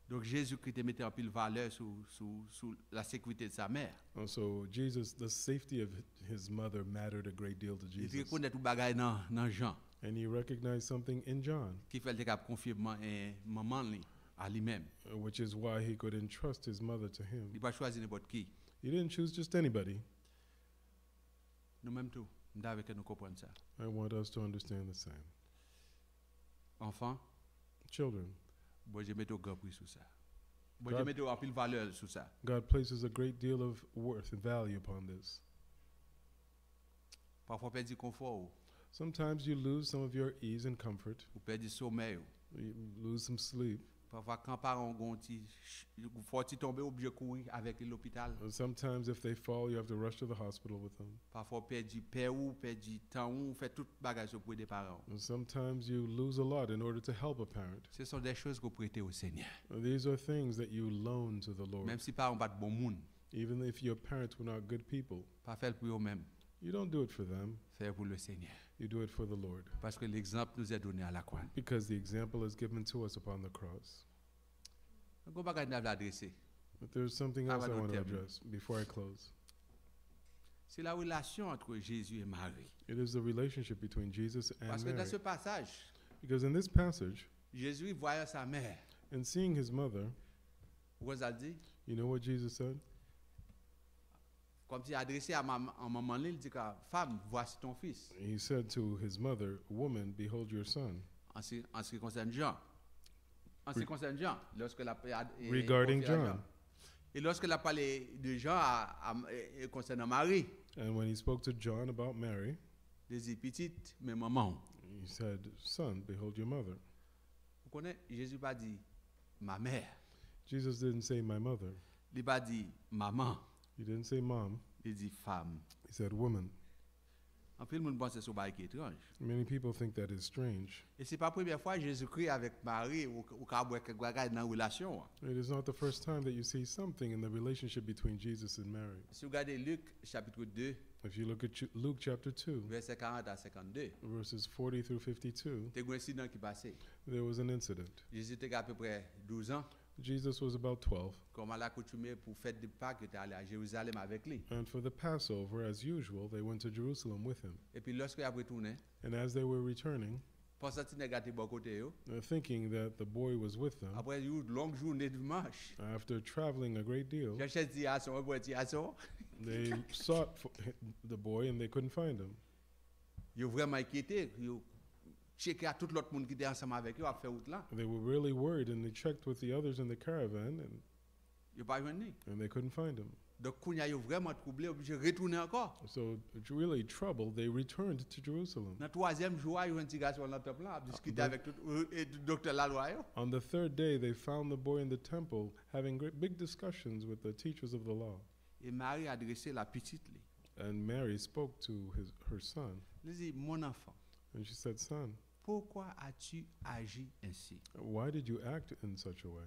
Donc Jésus Christ mettait en pile valeur sur, sur, sur la sécurité de sa mère. And so Jesus the safety of his mother mattered a great deal to Jesus. Il reconnaît tout bagaille dans dans Jean. And he recognized something in John. Qui fait le cap confirmement et maman lui à lui-même. Uh, which is why he could entrust his mother to him. Il pas choisi n'importe qui. He didn't choose just anybody. Nous-mêmes tout, nous avec nous comprendre ça. I want us to understand the same. Enfants, children je mets au grand prix sur ça. Je God- mets pile valeur sur ça. God places a great deal of worth and value upon this. Parfois, confort, oh. Sometimes you lose some of your ease and comfort, ou sommeil. Oh. you lose some sleep. Parfois, quand parents ont faut tomber obligé courir avec l'hôpital. Sometimes, if they fall, you have to rush to the hospital with them. Parfois, perdre du père ou perdre du temps ou fait tout bagage pour des parents. Sometimes you lose a lot in order to help a parent. Ce sont des choses que vous prêtez au Seigneur. These are things that you loan to the Lord. Même si parents pas de bon monde, Even if your parents were not good people, pas faire pour eux-mêmes, you don't do it for them, faire pour le Seigneur. You do it for the Lord. Parce que l'exemple nous est donné à la croix. Because the example is given to us upon the cross. Donc, on va pas l'adresser. But there's something else I want to don't tell me. address before I close. C'est la relation entre Jésus et Marie. It is the relationship between Jesus and Parce que dans Mary. ce passage, Because in this passage, Jésus il voyait sa mère. in seeing his mother, a dit, you know what Jesus said? Comme si adressé à ma, à maman, il dit femme, voici ton fils. He said to his mother, Woman, behold your son. En ce, en ce qui concerne Jean. En ce qui concerne Jean, lorsque la, Regarding John. Et lorsque a parlé de Jean à, concernant Marie, And when he spoke to John about Mary, il dit petite, mais maman. he said, Son, behold your mother. Vous connaissez, Jésus pas dit ma mère. Jesus didn't say my mother. Il pas dit maman. He didn't say mom. Il dit femme. He said woman. En fait, le pense que bail qui étrange. Many people think that is strange. Et c'est pas première fois Jésus-Christ avec Marie ou ou qu'a boire quelque bagage dans relation. It is not the first time that you see something in the relationship between Jesus and Mary. Si vous regardez Luc chapitre 2, If you look at Luke chapter 2, verset 40 à 52, verses 40 through 52, il y a un incident qui passait. there was an incident. Jésus était à peu près 12 ans, Jesus was about 12, comme à l'accoutumée pour fête de Pâques, il était allé à Jérusalem avec lui. and for the Passover, as usual, they went to Jerusalem with him. Et puis lorsqu'il a retourné, And as they were returning, pensant qu'il n'était bon côté, yo, uh, thinking that the boy was with them, après une longue journée de dimanche, after traveling a great deal, j'achète tiasson, un tiasson, they sought for the boy and they couldn't find him. il vraiment inquiété, il checké à tout l'autre monde qui était ensemble avec eux, a fait route là, They were really worried and they checked with the others in the caravan and, n'a pas venu. and they couldn't find him. Donc, quand il a vraiment troublé, obligé retourner encore. So, really troubled, they returned to Jerusalem. Le troisième jour, il y a eu un petit garçon dans le temple là, donc- avec tout, euh, et docteur Laloy. yo. On the third day, they found the boy in the temple having great, big discussions with the teachers of the law. Et Marie a adressé la petite. And Mary spoke to his, her son, Elle dit, mon enfant, and she said, Son, pourquoi as-tu agi ainsi? Why did you act in such a way?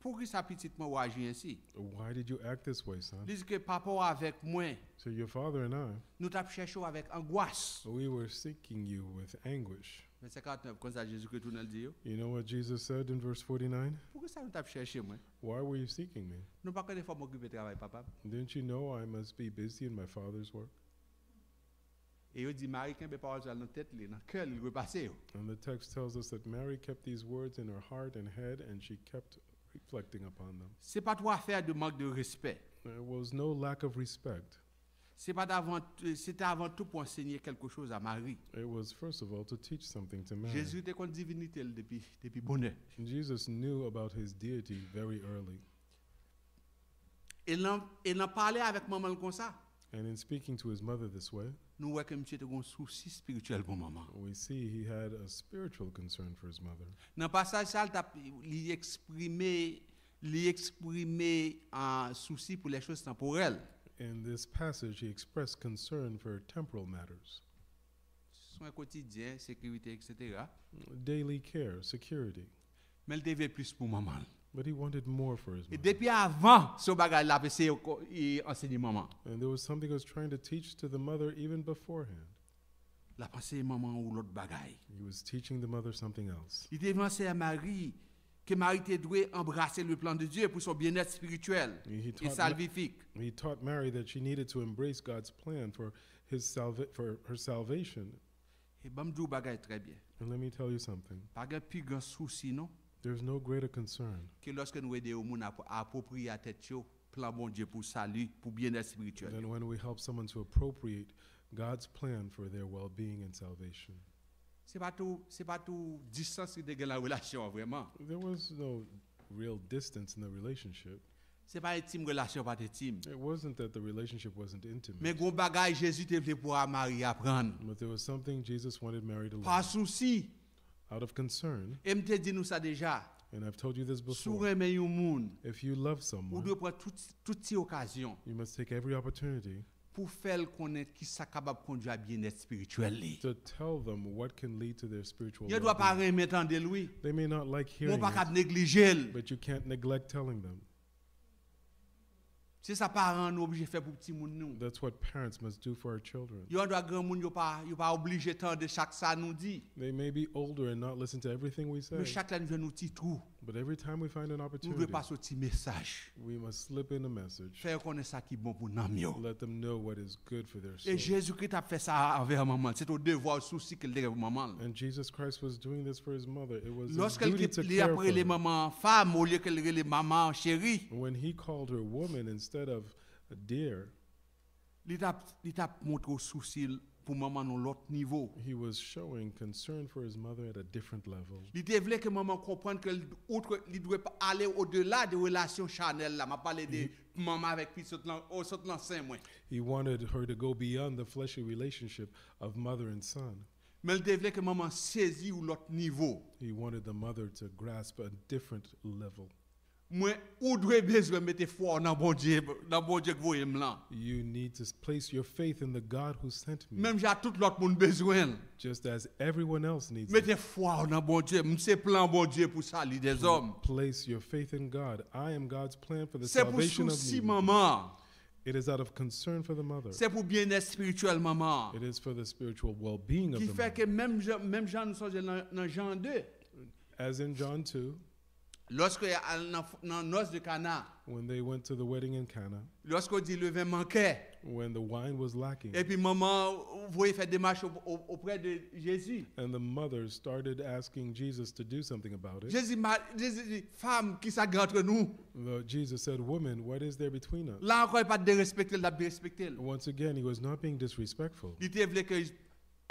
Pourquoi sa petite m'a agi ainsi? Why did you act this way, son? Dit que papa avec moi, So, your father and I, nous t'avons cherché avec angoisse. we were seeking you with anguish. Mais 59, quand ça Jésus retourne, elle dit, yo, You know what Jesus said in verse 49? pourquoi ça nous t'avons cherché moi? Why were you seeking me? Nous pas que des fois m'occuper travail, papa. Didn't you know I must be busy in my father's work? Et il dit, Marie, quand mes paroles sont dans la tête, lui, dans cœur, il yo. And the text tells us that Mary kept these words in her heart and head, and she kept reflecting upon them. C'est pas toi affaire de manque de respect. There was no lack of respect. C'est pas d'avant, euh, c'était avant tout pour enseigner quelque chose à Marie. It was, first of all, to teach something to Mary. Jésus était contre divinité depuis, depuis bonheur. Jesus knew about his deity very early. Il en, il en parlait avec maman comme ça. And in speaking to his mother this way, Nous voyons que monsieur était un souci spirituel pour maman. we see he had a spiritual concern for his mother. Dans le passage, ça, il t'a- il exprimer un souci pour les choses temporelles. In this passage, he expressed concern for temporal matters, Soins quotidiens, sécurité, etc. daily care, security. Mais il devait plus pour maman. But he wanted more for his mother. depuis avant, ce bagage là, c'est enseigner maman. And there was something he was trying to teach to the mother even beforehand. La pensée maman ou l'autre bagaille. He was teaching the mother something else. Il enseigner à Marie que Marie était douée embrasser le plan de Dieu pour son bien-être spirituel He et taught, salvifique. he taught Mary that she needed to embrace God's plan for his salva- for her salvation. Et me dis bien. And let me tell you something. De plus grand souci, non? There's no greater concern Que lorsque nous aidons au monde à approprier tête yo, plan bon Dieu pour salut, pour bien-être spirituel. than when we help someone to appropriate God's plan for their well-being and salvation. C'est pas tout, c'est pas tout distance qui dégaine la relation vraiment. There was no real distance in the relationship. C'est pas intime relation pas intime. It wasn't that the relationship wasn't intimate, Mais gros bagage Jésus te voulait pour Marie apprendre. but there was something Jesus wanted Mary to Pas learn. souci out of concern, and I've told you this before, if you love someone, you must take every opportunity pou fel konet ki sa kabab kondyo a spirituel li. to tell them what can lead to their spiritual life. dwa pa de lwi, They may not like hearing pa it, but you can't neglect telling them. C'est ça parents nous obligé faire pour petit monde nous. That's what parents must do for our children. Yo doit grand monde yo pas yo pas obligé de chaque ça nous dit. They may be older and not listen to everything we say, Mais chaque fois nous nous petit trou. but every time we find an Nous devons opportunity, passer un petit message. we must slip in a message, Faire connaître ça qui bon pour nous. yo. let them know what is good for their Et soul. Jésus-Christ a fait ça envers maman. C'est au devoir, souci qu'il pour maman. And Jesus Christ was doing this for his mother. It was Lorsqu'elle lui care a for pris les her. mamans femmes au lieu qu'elle les mamans chérie, When he called her woman instead instead of a deer. He was showing concern for his mother at a different level. He, he wanted her to go beyond the fleshy relationship of mother and son. He wanted the mother to grasp a different level. Moi, où doit besoin mettre foi dans bon Dieu, dans bon Dieu que vous aimez. You need to place your faith in the God who sent me, j'ai tout monde besoin. just as everyone else needs. it. Mettez foi dans bon Dieu. C'est plan bon Dieu pour salir des hommes. Place your faith in God. I am God's plan for the salvation of souci you. maman. It is out of concern for the mother. C'est pour bien-être spirituel maman. It is for the spiritual well-being of Qui the fait mother. que même Jean- même Jean nous sommes dans, dans Jean 2. As in John 2, Lorsque dans dans noce de Cana, when they went to the wedding in Cana, lorsqu'on dit le vin manquait, when the wine was lacking, et puis maman voulait faire des marches au- au- auprès de Jésus. and the mother started asking Jesus to do something about it, Jésus, Jésus dit, femme qui ça entre nous? the- Jesus said, Woman, what is there between us? Là encore, il pas de respecter, il a de respecter. Once again, he was not being disrespectful. Il te voulait que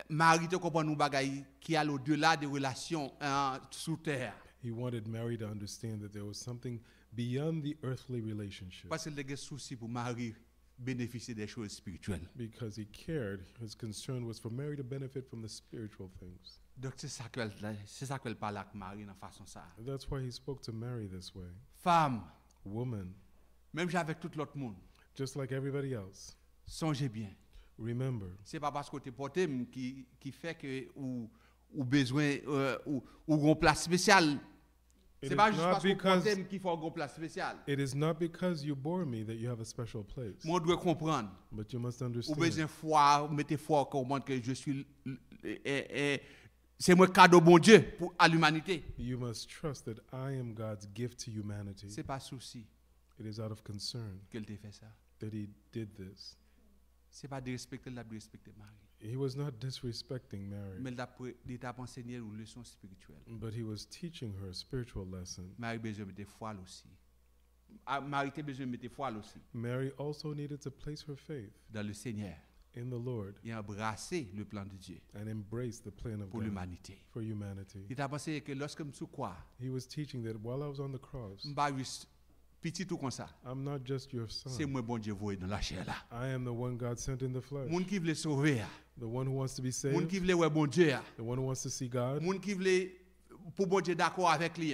Marie te comprenne nous bagaille qui est au-delà des relations hein, sous terre. He wanted Mary to understand that there was something beyond the earthly relationship Parce qu'il a des soucis pour Marie bénéficier des choses spirituelles. because he cared. His concern was for Mary to benefit from the spiritual things. Donc c'est ça qu'elle c'est ça qu'elle parle avec Marie dans façon ça. That's why he spoke to Mary this way. Femme, Woman, même avec tout l'autre monde, just like everybody else, songez bien. remember, C'est pas parce que tu porté qui, qui fait que ou, ou besoin euh, ou, ou place spéciale. It C'est is pas juste not parce que tu because- porté qu'il faut place spéciale. it is not because you bore me that you have a special place, Moi, je dois comprendre. but you must Ou understand. besoin foi, mettez foi comprendre que je suis l- l- eh, eh, c'est moi cadeau bon Dieu pour à l'humanité. You must trust that I am God's gift to humanity. C'est pas souci It is out of concern qu'elle fait ça. that he did this. C'est pas de respecter la de respecter Marie. He was not disrespecting Mary, Mais il t'a enseigné une leçon spirituelle. but he was teaching her a spiritual lesson. Marie a besoin de mettre foi là aussi. Ah, Marie a besoin de mettre foi aussi Mary also needed to place her faith dans le Seigneur in the Lord et embrasser le plan de Dieu and embrace the plan of pour God l'humanité. for humanity. Il t'a pensé que lorsque je suis He was teaching that while I was on the cross, je pas juste petit tout comme ça. I'm not just your C'est son. moi bon Dieu voyé dans la chair là. I am the one God sent in the flesh, Moun qui veut sauver, the one who wants to be moun saved, qui veut ouais bon Dieu, the one who wants to see God, moun qui veut pour bon Dieu d'accord avec lui.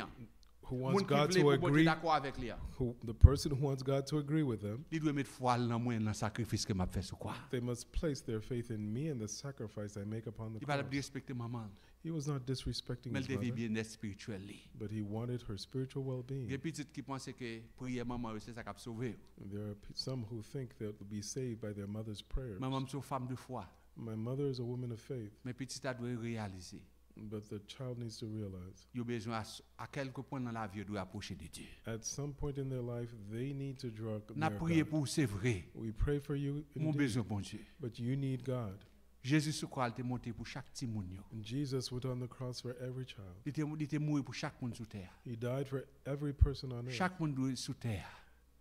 who wants Moun God to agree, d'accord avec lui. who, the person who wants God to agree with them, Il doit mettre foi dans moi dans le sacrifice que m'a fait sur quoi. they must place their faith in me and the sacrifice I make upon the Il va cross. pas respecter maman, He was not disrespecting mais his devait mother, bien être spirituel. but he wanted her spiritual Il y a well-being. des petites qui pensent que prière maman c'est ça qui a sauvé. There are p- some who think they'll be saved by their mother's prayers. Maman c'est une femme de foi, My mother is a woman of faith, mais petit a doit réaliser. but the child needs to realize Il a besoin à, à quelque point dans la vie il doit approcher de Dieu. at some point in their life they need to draw N'a near prié God. pour c'est vrai. We pray for you, Mon indeed, besoin bon Dieu. but you need God. Jésus sur il était monté pour chaque petit monde. Jesus went on the cross for every child. Il était, il était mort pour chaque monde sur terre. He died for every person on earth. Chaque monde sur terre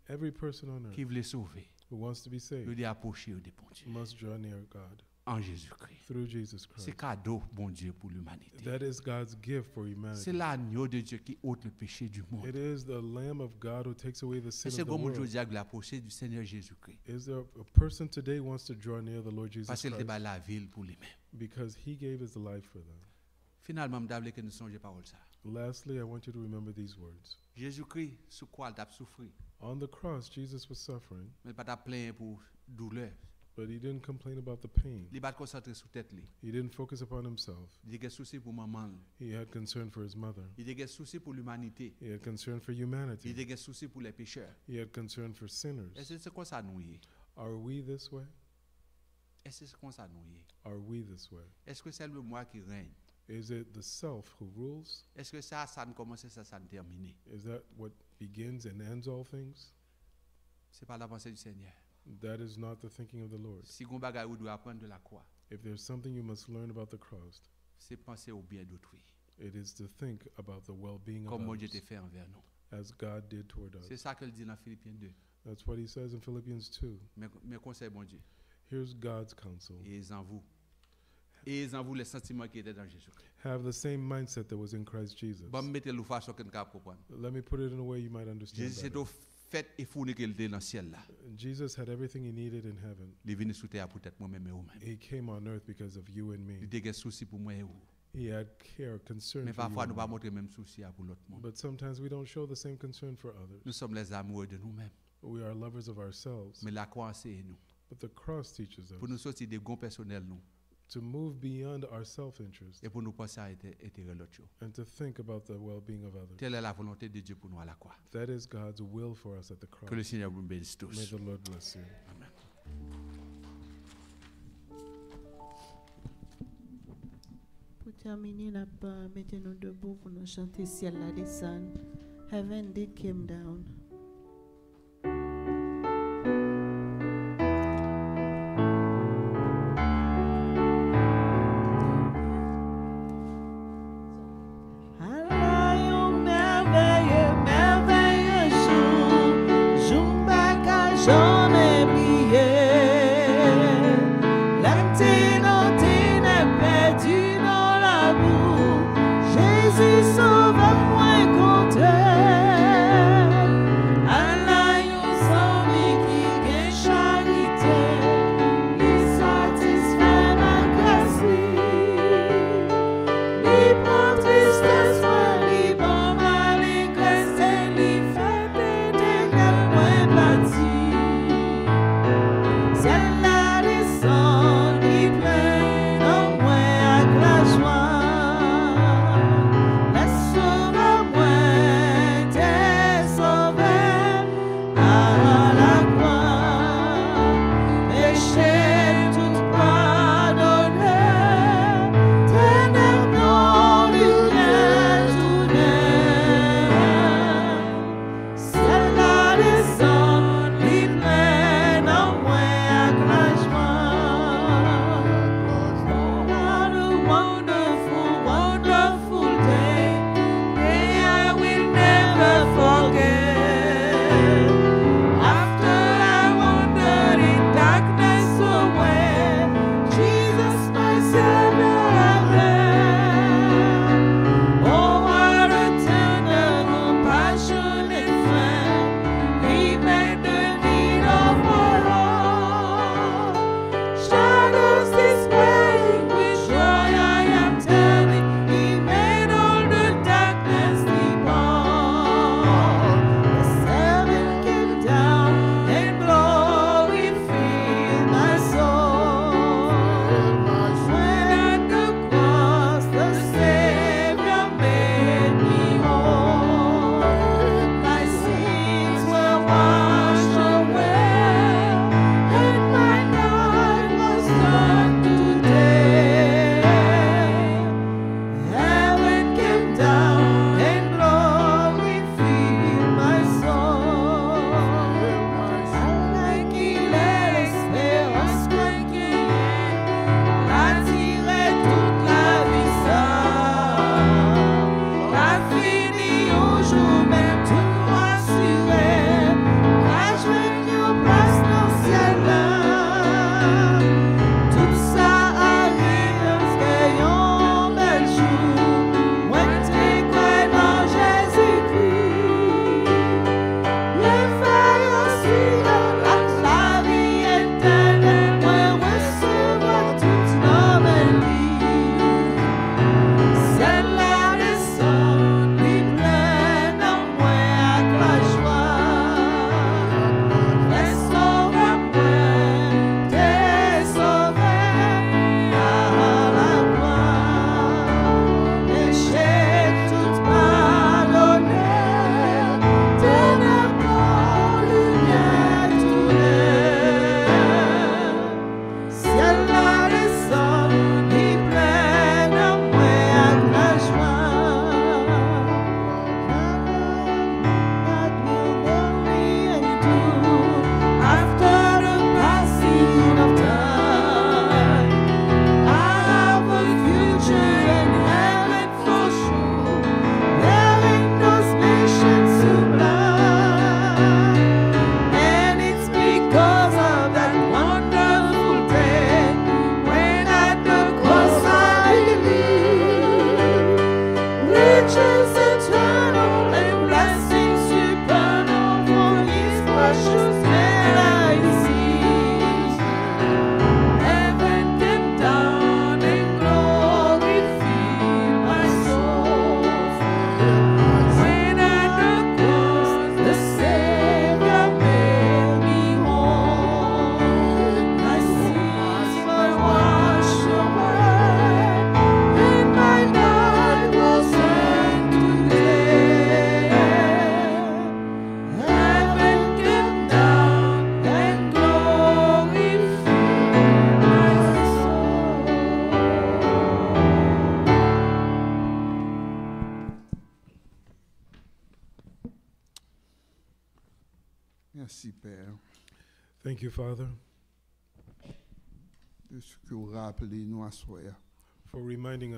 Every person on earth qui veut sauver, who wants to be il saved approcher au bon Dieu. must draw near God En Jésus-Christ. through Jesus C'est Christ. cadeau, bon Dieu, pour l'humanité. That is God's gift for C'est l'agneau de Dieu qui ôte le péché du monde. It is the Lamb of God who takes away the Et sin c'est comme aujourd'hui avec l'approcher du Seigneur Jésus-Christ. Parce qu'il dans la ville pour lui-même. because He gave His life for them? Finalement, je voulais que nous songions parole ça. Lastly, I want you to remember these words. Jésus-Christ, sous quoi il a souffert. On the cross, Jesus was suffering, Mais pas plein pour douleur. But He didn't complain about the pain. Il n'a pas concentré sur tête. He didn't focus upon Himself. Il a des soucis pour maman. He had concern for His mother. Il a des soucis l'humanité. He had concern for humanity. a des soucis pour les pécheurs. He had concern for sinners. Est-ce c'est quoi ça nous y? Are we this way? Est-ce c'est quoi ça nous y? Are we this way? Est-ce que c'est le moi qui règne? Is it the self who rules? Est-ce que ça, ça ne commence, ça, ça ne termine? Is that what begins and ends all things? C'est pas la pensée du Seigneur. That is not the thinking of the Lord. Si on bagaille ou doit apprendre de la croix, If there's something you must learn about the cross, c'est penser au bien it is to think about the well-being of Comme mon Dieu others t'a fait envers nous. as God did toward us. ça qu'elle dit dans Philippiens 2. That's what he says in Philippians 2. Mes, mes conseils, bon Dieu. Here's God's counsel. Et en vous. Et en vous les sentiments qui étaient dans Jésus. Have the same mindset that was in Christ Jesus. Bon, mettez le façon qu'on peut comprendre. Let me put it in a way you might understand. Jésus, c'est better. au et dans le ciel là. Jesus had everything he needed in heaven. Il est venu sous terre pour être moi-même et vous-même. He came on earth because of you and Il me. soucis pour moi et vous. He had care, concern Mais parfois, nous ne montrer même souci pour l'autre monde. But sometimes we don't show the same concern for others. Nous sommes les amoureux de nous-mêmes. We are lovers of ourselves. Mais la croix, c'est nous. But the cross teaches us Pour nous sortir des gons personnels, nous. To move beyond our self-interest Et pour nous penser à être intérêt l'autre. chose. and to think about the well-being of others. Telle est la volonté de Dieu pour nous à la croix. That is God's will for us at the cross. Que le Seigneur vous bénisse May the Lord bless you. Pour terminer, la pas mettez-nous debout pour nous chanter Ciel la descend. Heaven did came down.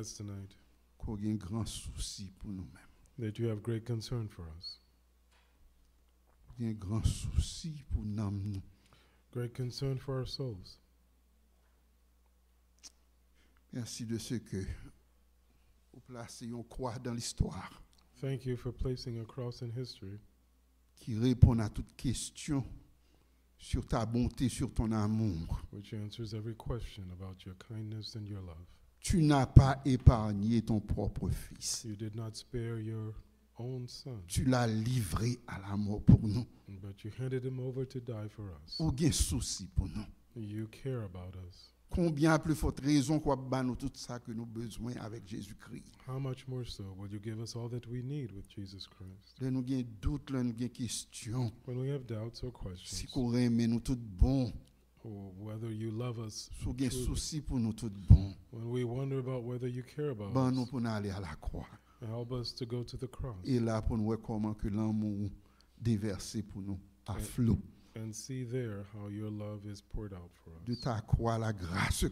Us tonight qu'on a un grand souci pour nous-mêmes. that you have great concern for us, a un grand souci pour nous. great concern for our souls. Merci de ce que vous placez une croix dans l'histoire Thank you for placing a cross in history qui répond à toute question sur ta bonté, sur ton amour. which answers every question about your kindness and your love. Tu n'as pas épargné ton propre fils. You did not spare your own son, Tu l'as livré à la mort pour nous. but you handed him over to die for us. Bien souci pour nous. You care about us. Combien à plus forte raison qu'on va nous tout ça que nous besoin avec Jésus-Christ. How much more so will you give us all that we need with Jesus Christ? Là, nous avons doute, là, nous avons questions. When we have doubts or Si questions, qu'on aime nous tout bon. Or whether you love us, souci nous tout bon. when we wonder about whether you care about us, la help us to go to the cross déversé flot. and see there how your love is poured out for De us. ta croix, la grâce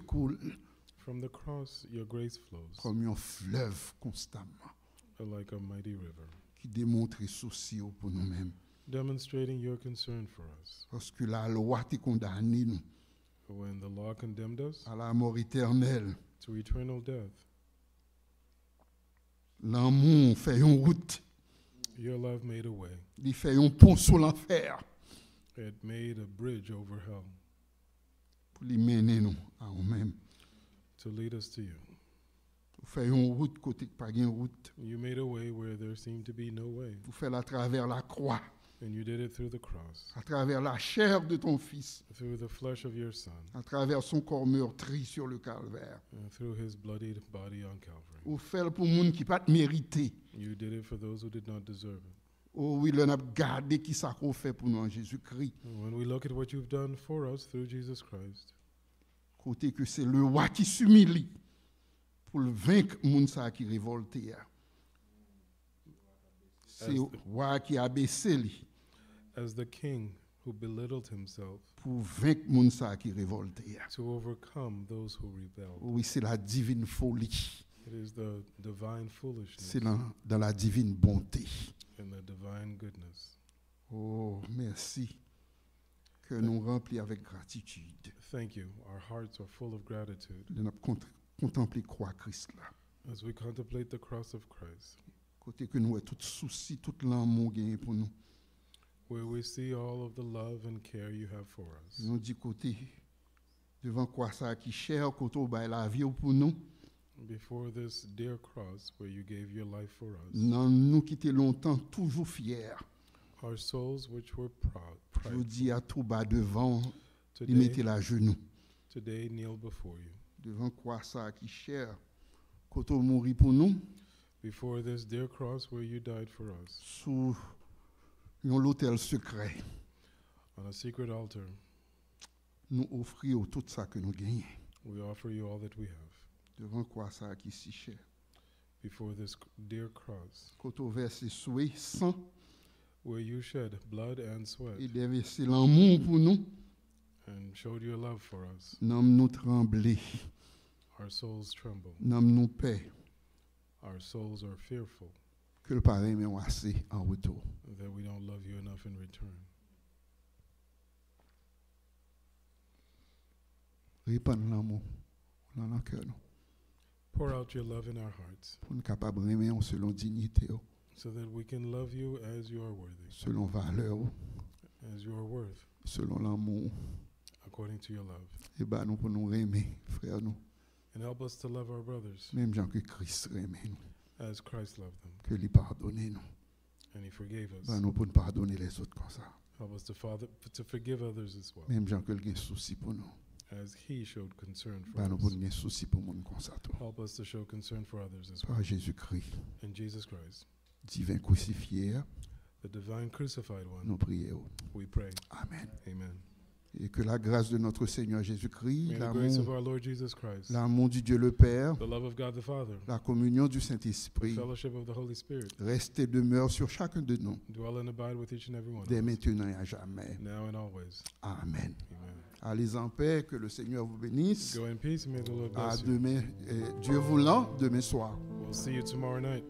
From the cross, your grace flows fleuve constamment like a mighty river, qui démontre souci. Demonstrating your concern for us. Parce que la loi t'a condamné nous When the law condemned us à la mort éternelle. to eternal death, L'amour fait une route, your love made a way. il fait un pont sur l'enfer It made a bridge over hell pour lui mener nous à nous-mêmes. to lead us to you. Pour faire une route côté pas une route. You made a way where there seemed to be no way, Pour faire à travers la croix, and you did it through the cross, à travers la chair de ton fils, through the flesh of your Son, à travers son corps meurtri sur le calvaire. and through his bloodied body on Calvary. Ou faire pour monde qui pas te mérité. You did it for those who did not deserve it. Oh oui, l'on a gardé qui ça qu'on fait pour nous en Jésus-Christ. And when we look at what you've done for us through Jesus Christ, Côté que c'est le roi qui s'humilie pour le vaincre moun ça qui révolté. hein. C'est le roi qui a baissé lui as the king who belittled himself pour vaincre moun ça qui révolté. to overcome those who rebelled. Oui, c'est la divine folie. It is the divine foolishness C'est dans, dans la divine bonté. and the divine goodness. Oh, merci. Que nous remplis avec gratitude. Thank you. Our hearts are full of gratitude De nous cont- contempler croix Christ là. as we contemplate the cross of Christ, Côté que nous avons tout souci, tout l'amour gagné pour nous. Where we see all of the love and care you have for us. Nous côté devant quoi ça qui cher côté bail la vie pour nous. Before this dear cross where you gave your life for us, Non, nous longtemps toujours fiers. our souls which were proud, Je dis à tout bas devant, today, mettait la genou. today kneel before you. Devant quoi ça qui cher côté mourir pour nous Before this dear cross where you died for us, sous secret. on a secret altar, Nous offrir tout ça que nous gagnons. we offer you all that we have. Devant quoi ça qui si cher? Before this dear cross, versé sang where you shed blood and sweat et déverser l'amour pour nous. and showed your love for us, Nous nous trembler, our souls tremble, nous nous paix. our souls are fearful Que le pareil mais assez en retour. that we don't love you enough in return. Répandre l'amour dans cœurs nous, Pour out your love in our hearts. Pour nous capables d'aimer selon dignité, oh, so that we can love you as you are worthy, selon valeur, oh, as you are worth, selon l'amour. according to your love. Et bah nous pour nous aimer, frères nous, And help us to love our brothers. Même gens que Christ aimé nous, as Christ loved them, que lui pardonner nous. and He forgave us. Bah nous pour nous pardonner les autres comme ça. Help us to, father, to forgive others as well, Même gens que le souci pour nous. as He showed concern for Bah nous pour us. nous souci pour monde comme ça. Help us to show concern for others as well. Par Jésus-Christ, In Jesus Christ, divin crucifié, the divine crucified one, nous prions. we pray. Amen. Amen. Et que la grâce de notre Seigneur Jésus-Christ, l'amour du Dieu le Père, Father, la communion du Saint-Esprit reste et demeure sur chacun de nous, dwell and abide with each and every one dès maintenant et à jamais. Amen. Amen. Allez en paix, que le Seigneur vous bénisse. Go in peace, and may the Lord À demain, Dieu voulant, demain soir. We'll see you tomorrow night.